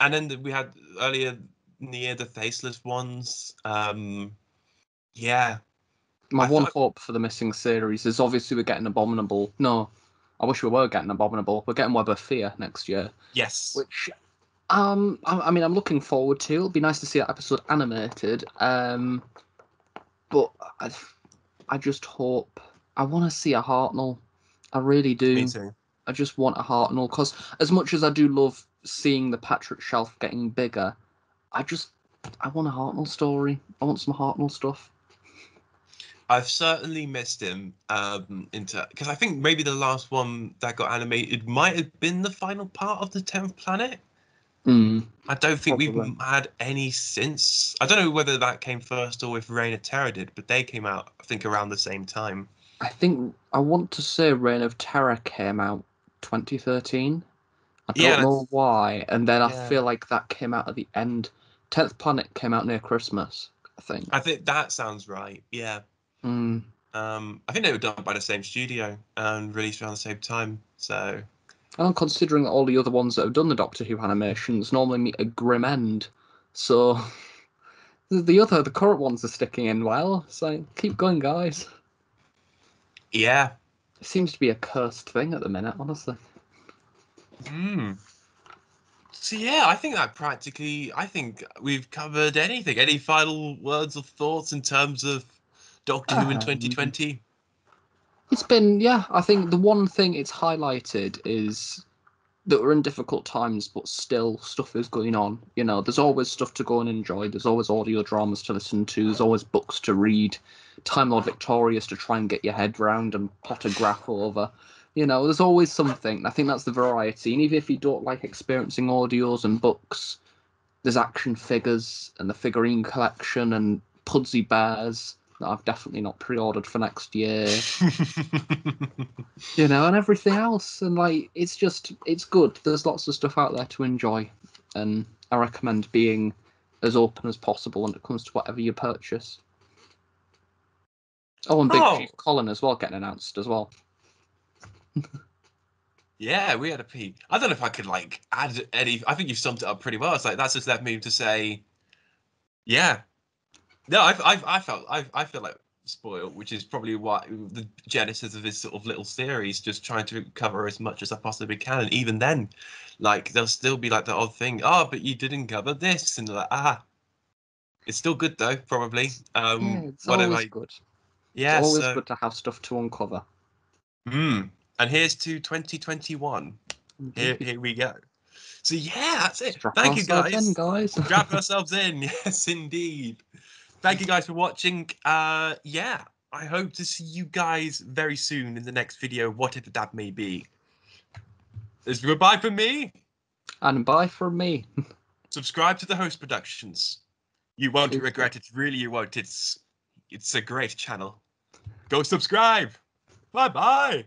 And then we had earlier the the faceless ones. Um, yeah, My I one thought- hope for the missing series is obviously we're getting Abominable. No, I wish we were getting Abominable. We're getting Web of Fear next year, yes, which um I, I mean I'm looking forward to. It'll be nice to see that episode animated. Um, but I, I just hope I want to see a Hartnell. I really do. me too. I just want a Hartnell because as much as I do love seeing the Patrick shelf getting bigger, I just I want a Hartnell story. I want some Hartnell stuff. I've certainly missed him. Um, into because I think maybe the last one that got animated might have been the final part of the tenth planet. Mm. I don't think we've had any since. I don't know whether that came first or if Reign of Terror did, but they came out I think around the same time. I think I want to say Reign of Terror came out 2013. I don't Yeah, know why, and then I feel like that came out at the end. Tenth Planet came out near Christmas, I think. I think that sounds right. Yeah. Mm. Um, I think they were done by the same studio and released around the same time. So And considering that all the other ones that have done the Doctor Who animations normally meet a grim end, so <laughs> the, the other, the current ones are sticking in well. So keep going, guys. yeah. It seems to be a cursed thing at the minute, honestly. Hmm. So yeah, I think that practically, I think we've covered anything. Any final words or thoughts in terms of Doctor Who in Um, 2020? It's been, yeah, I think the one thing it's highlighted is that we're in difficult times, but still stuff is going on. You know, there's always stuff to go and enjoy. There's always audio dramas to listen to. There's always books to read. Time Lord Victorious to try and get your head round and plot a graph over. You know, there's always something. I think that's the variety. And even if you don't like experiencing audios and books, there's action figures and the figurine collection and Pudsey Bears that I've definitely not pre-ordered for next year <laughs> you know, and everything else. And like, it's just, it's good. There's lots of stuff out there to enjoy, and I recommend being as open as possible when it comes to whatever you purchase. Oh, and Big Oh. Chief Colin as well getting announced as well. Yeah, we had a peek. I don't know if I could like add any. I think you've summed it up pretty well. It's like that's just left me to say, yeah. No, I, I, I felt, I, I feel like spoiled, which is probably why the genesis of this sort of little series, just trying to cover as much as I possibly can. And even then, like there'll still be like the odd thing. Oh, but you didn't cover this, and like ah, it's still good though, probably. Um, yeah, it's whatever. always I- good. yeah, it's always so, good to have stuff to uncover. mm. And here's to 2021. Here, here we go. So yeah, that's it. Strap Thank you guys. in, guys. <laughs> Strap ourselves in. <laughs> Yes, indeed. Thank you guys for watching. Uh, yeah, I hope to see you guys very soon in the next video, whatever that may be. It's goodbye from me. and bye from me. <laughs> Subscribe to the Host Productions. You won't regret it. Really, you won't. It's it's a great channel. Go subscribe. Bye bye.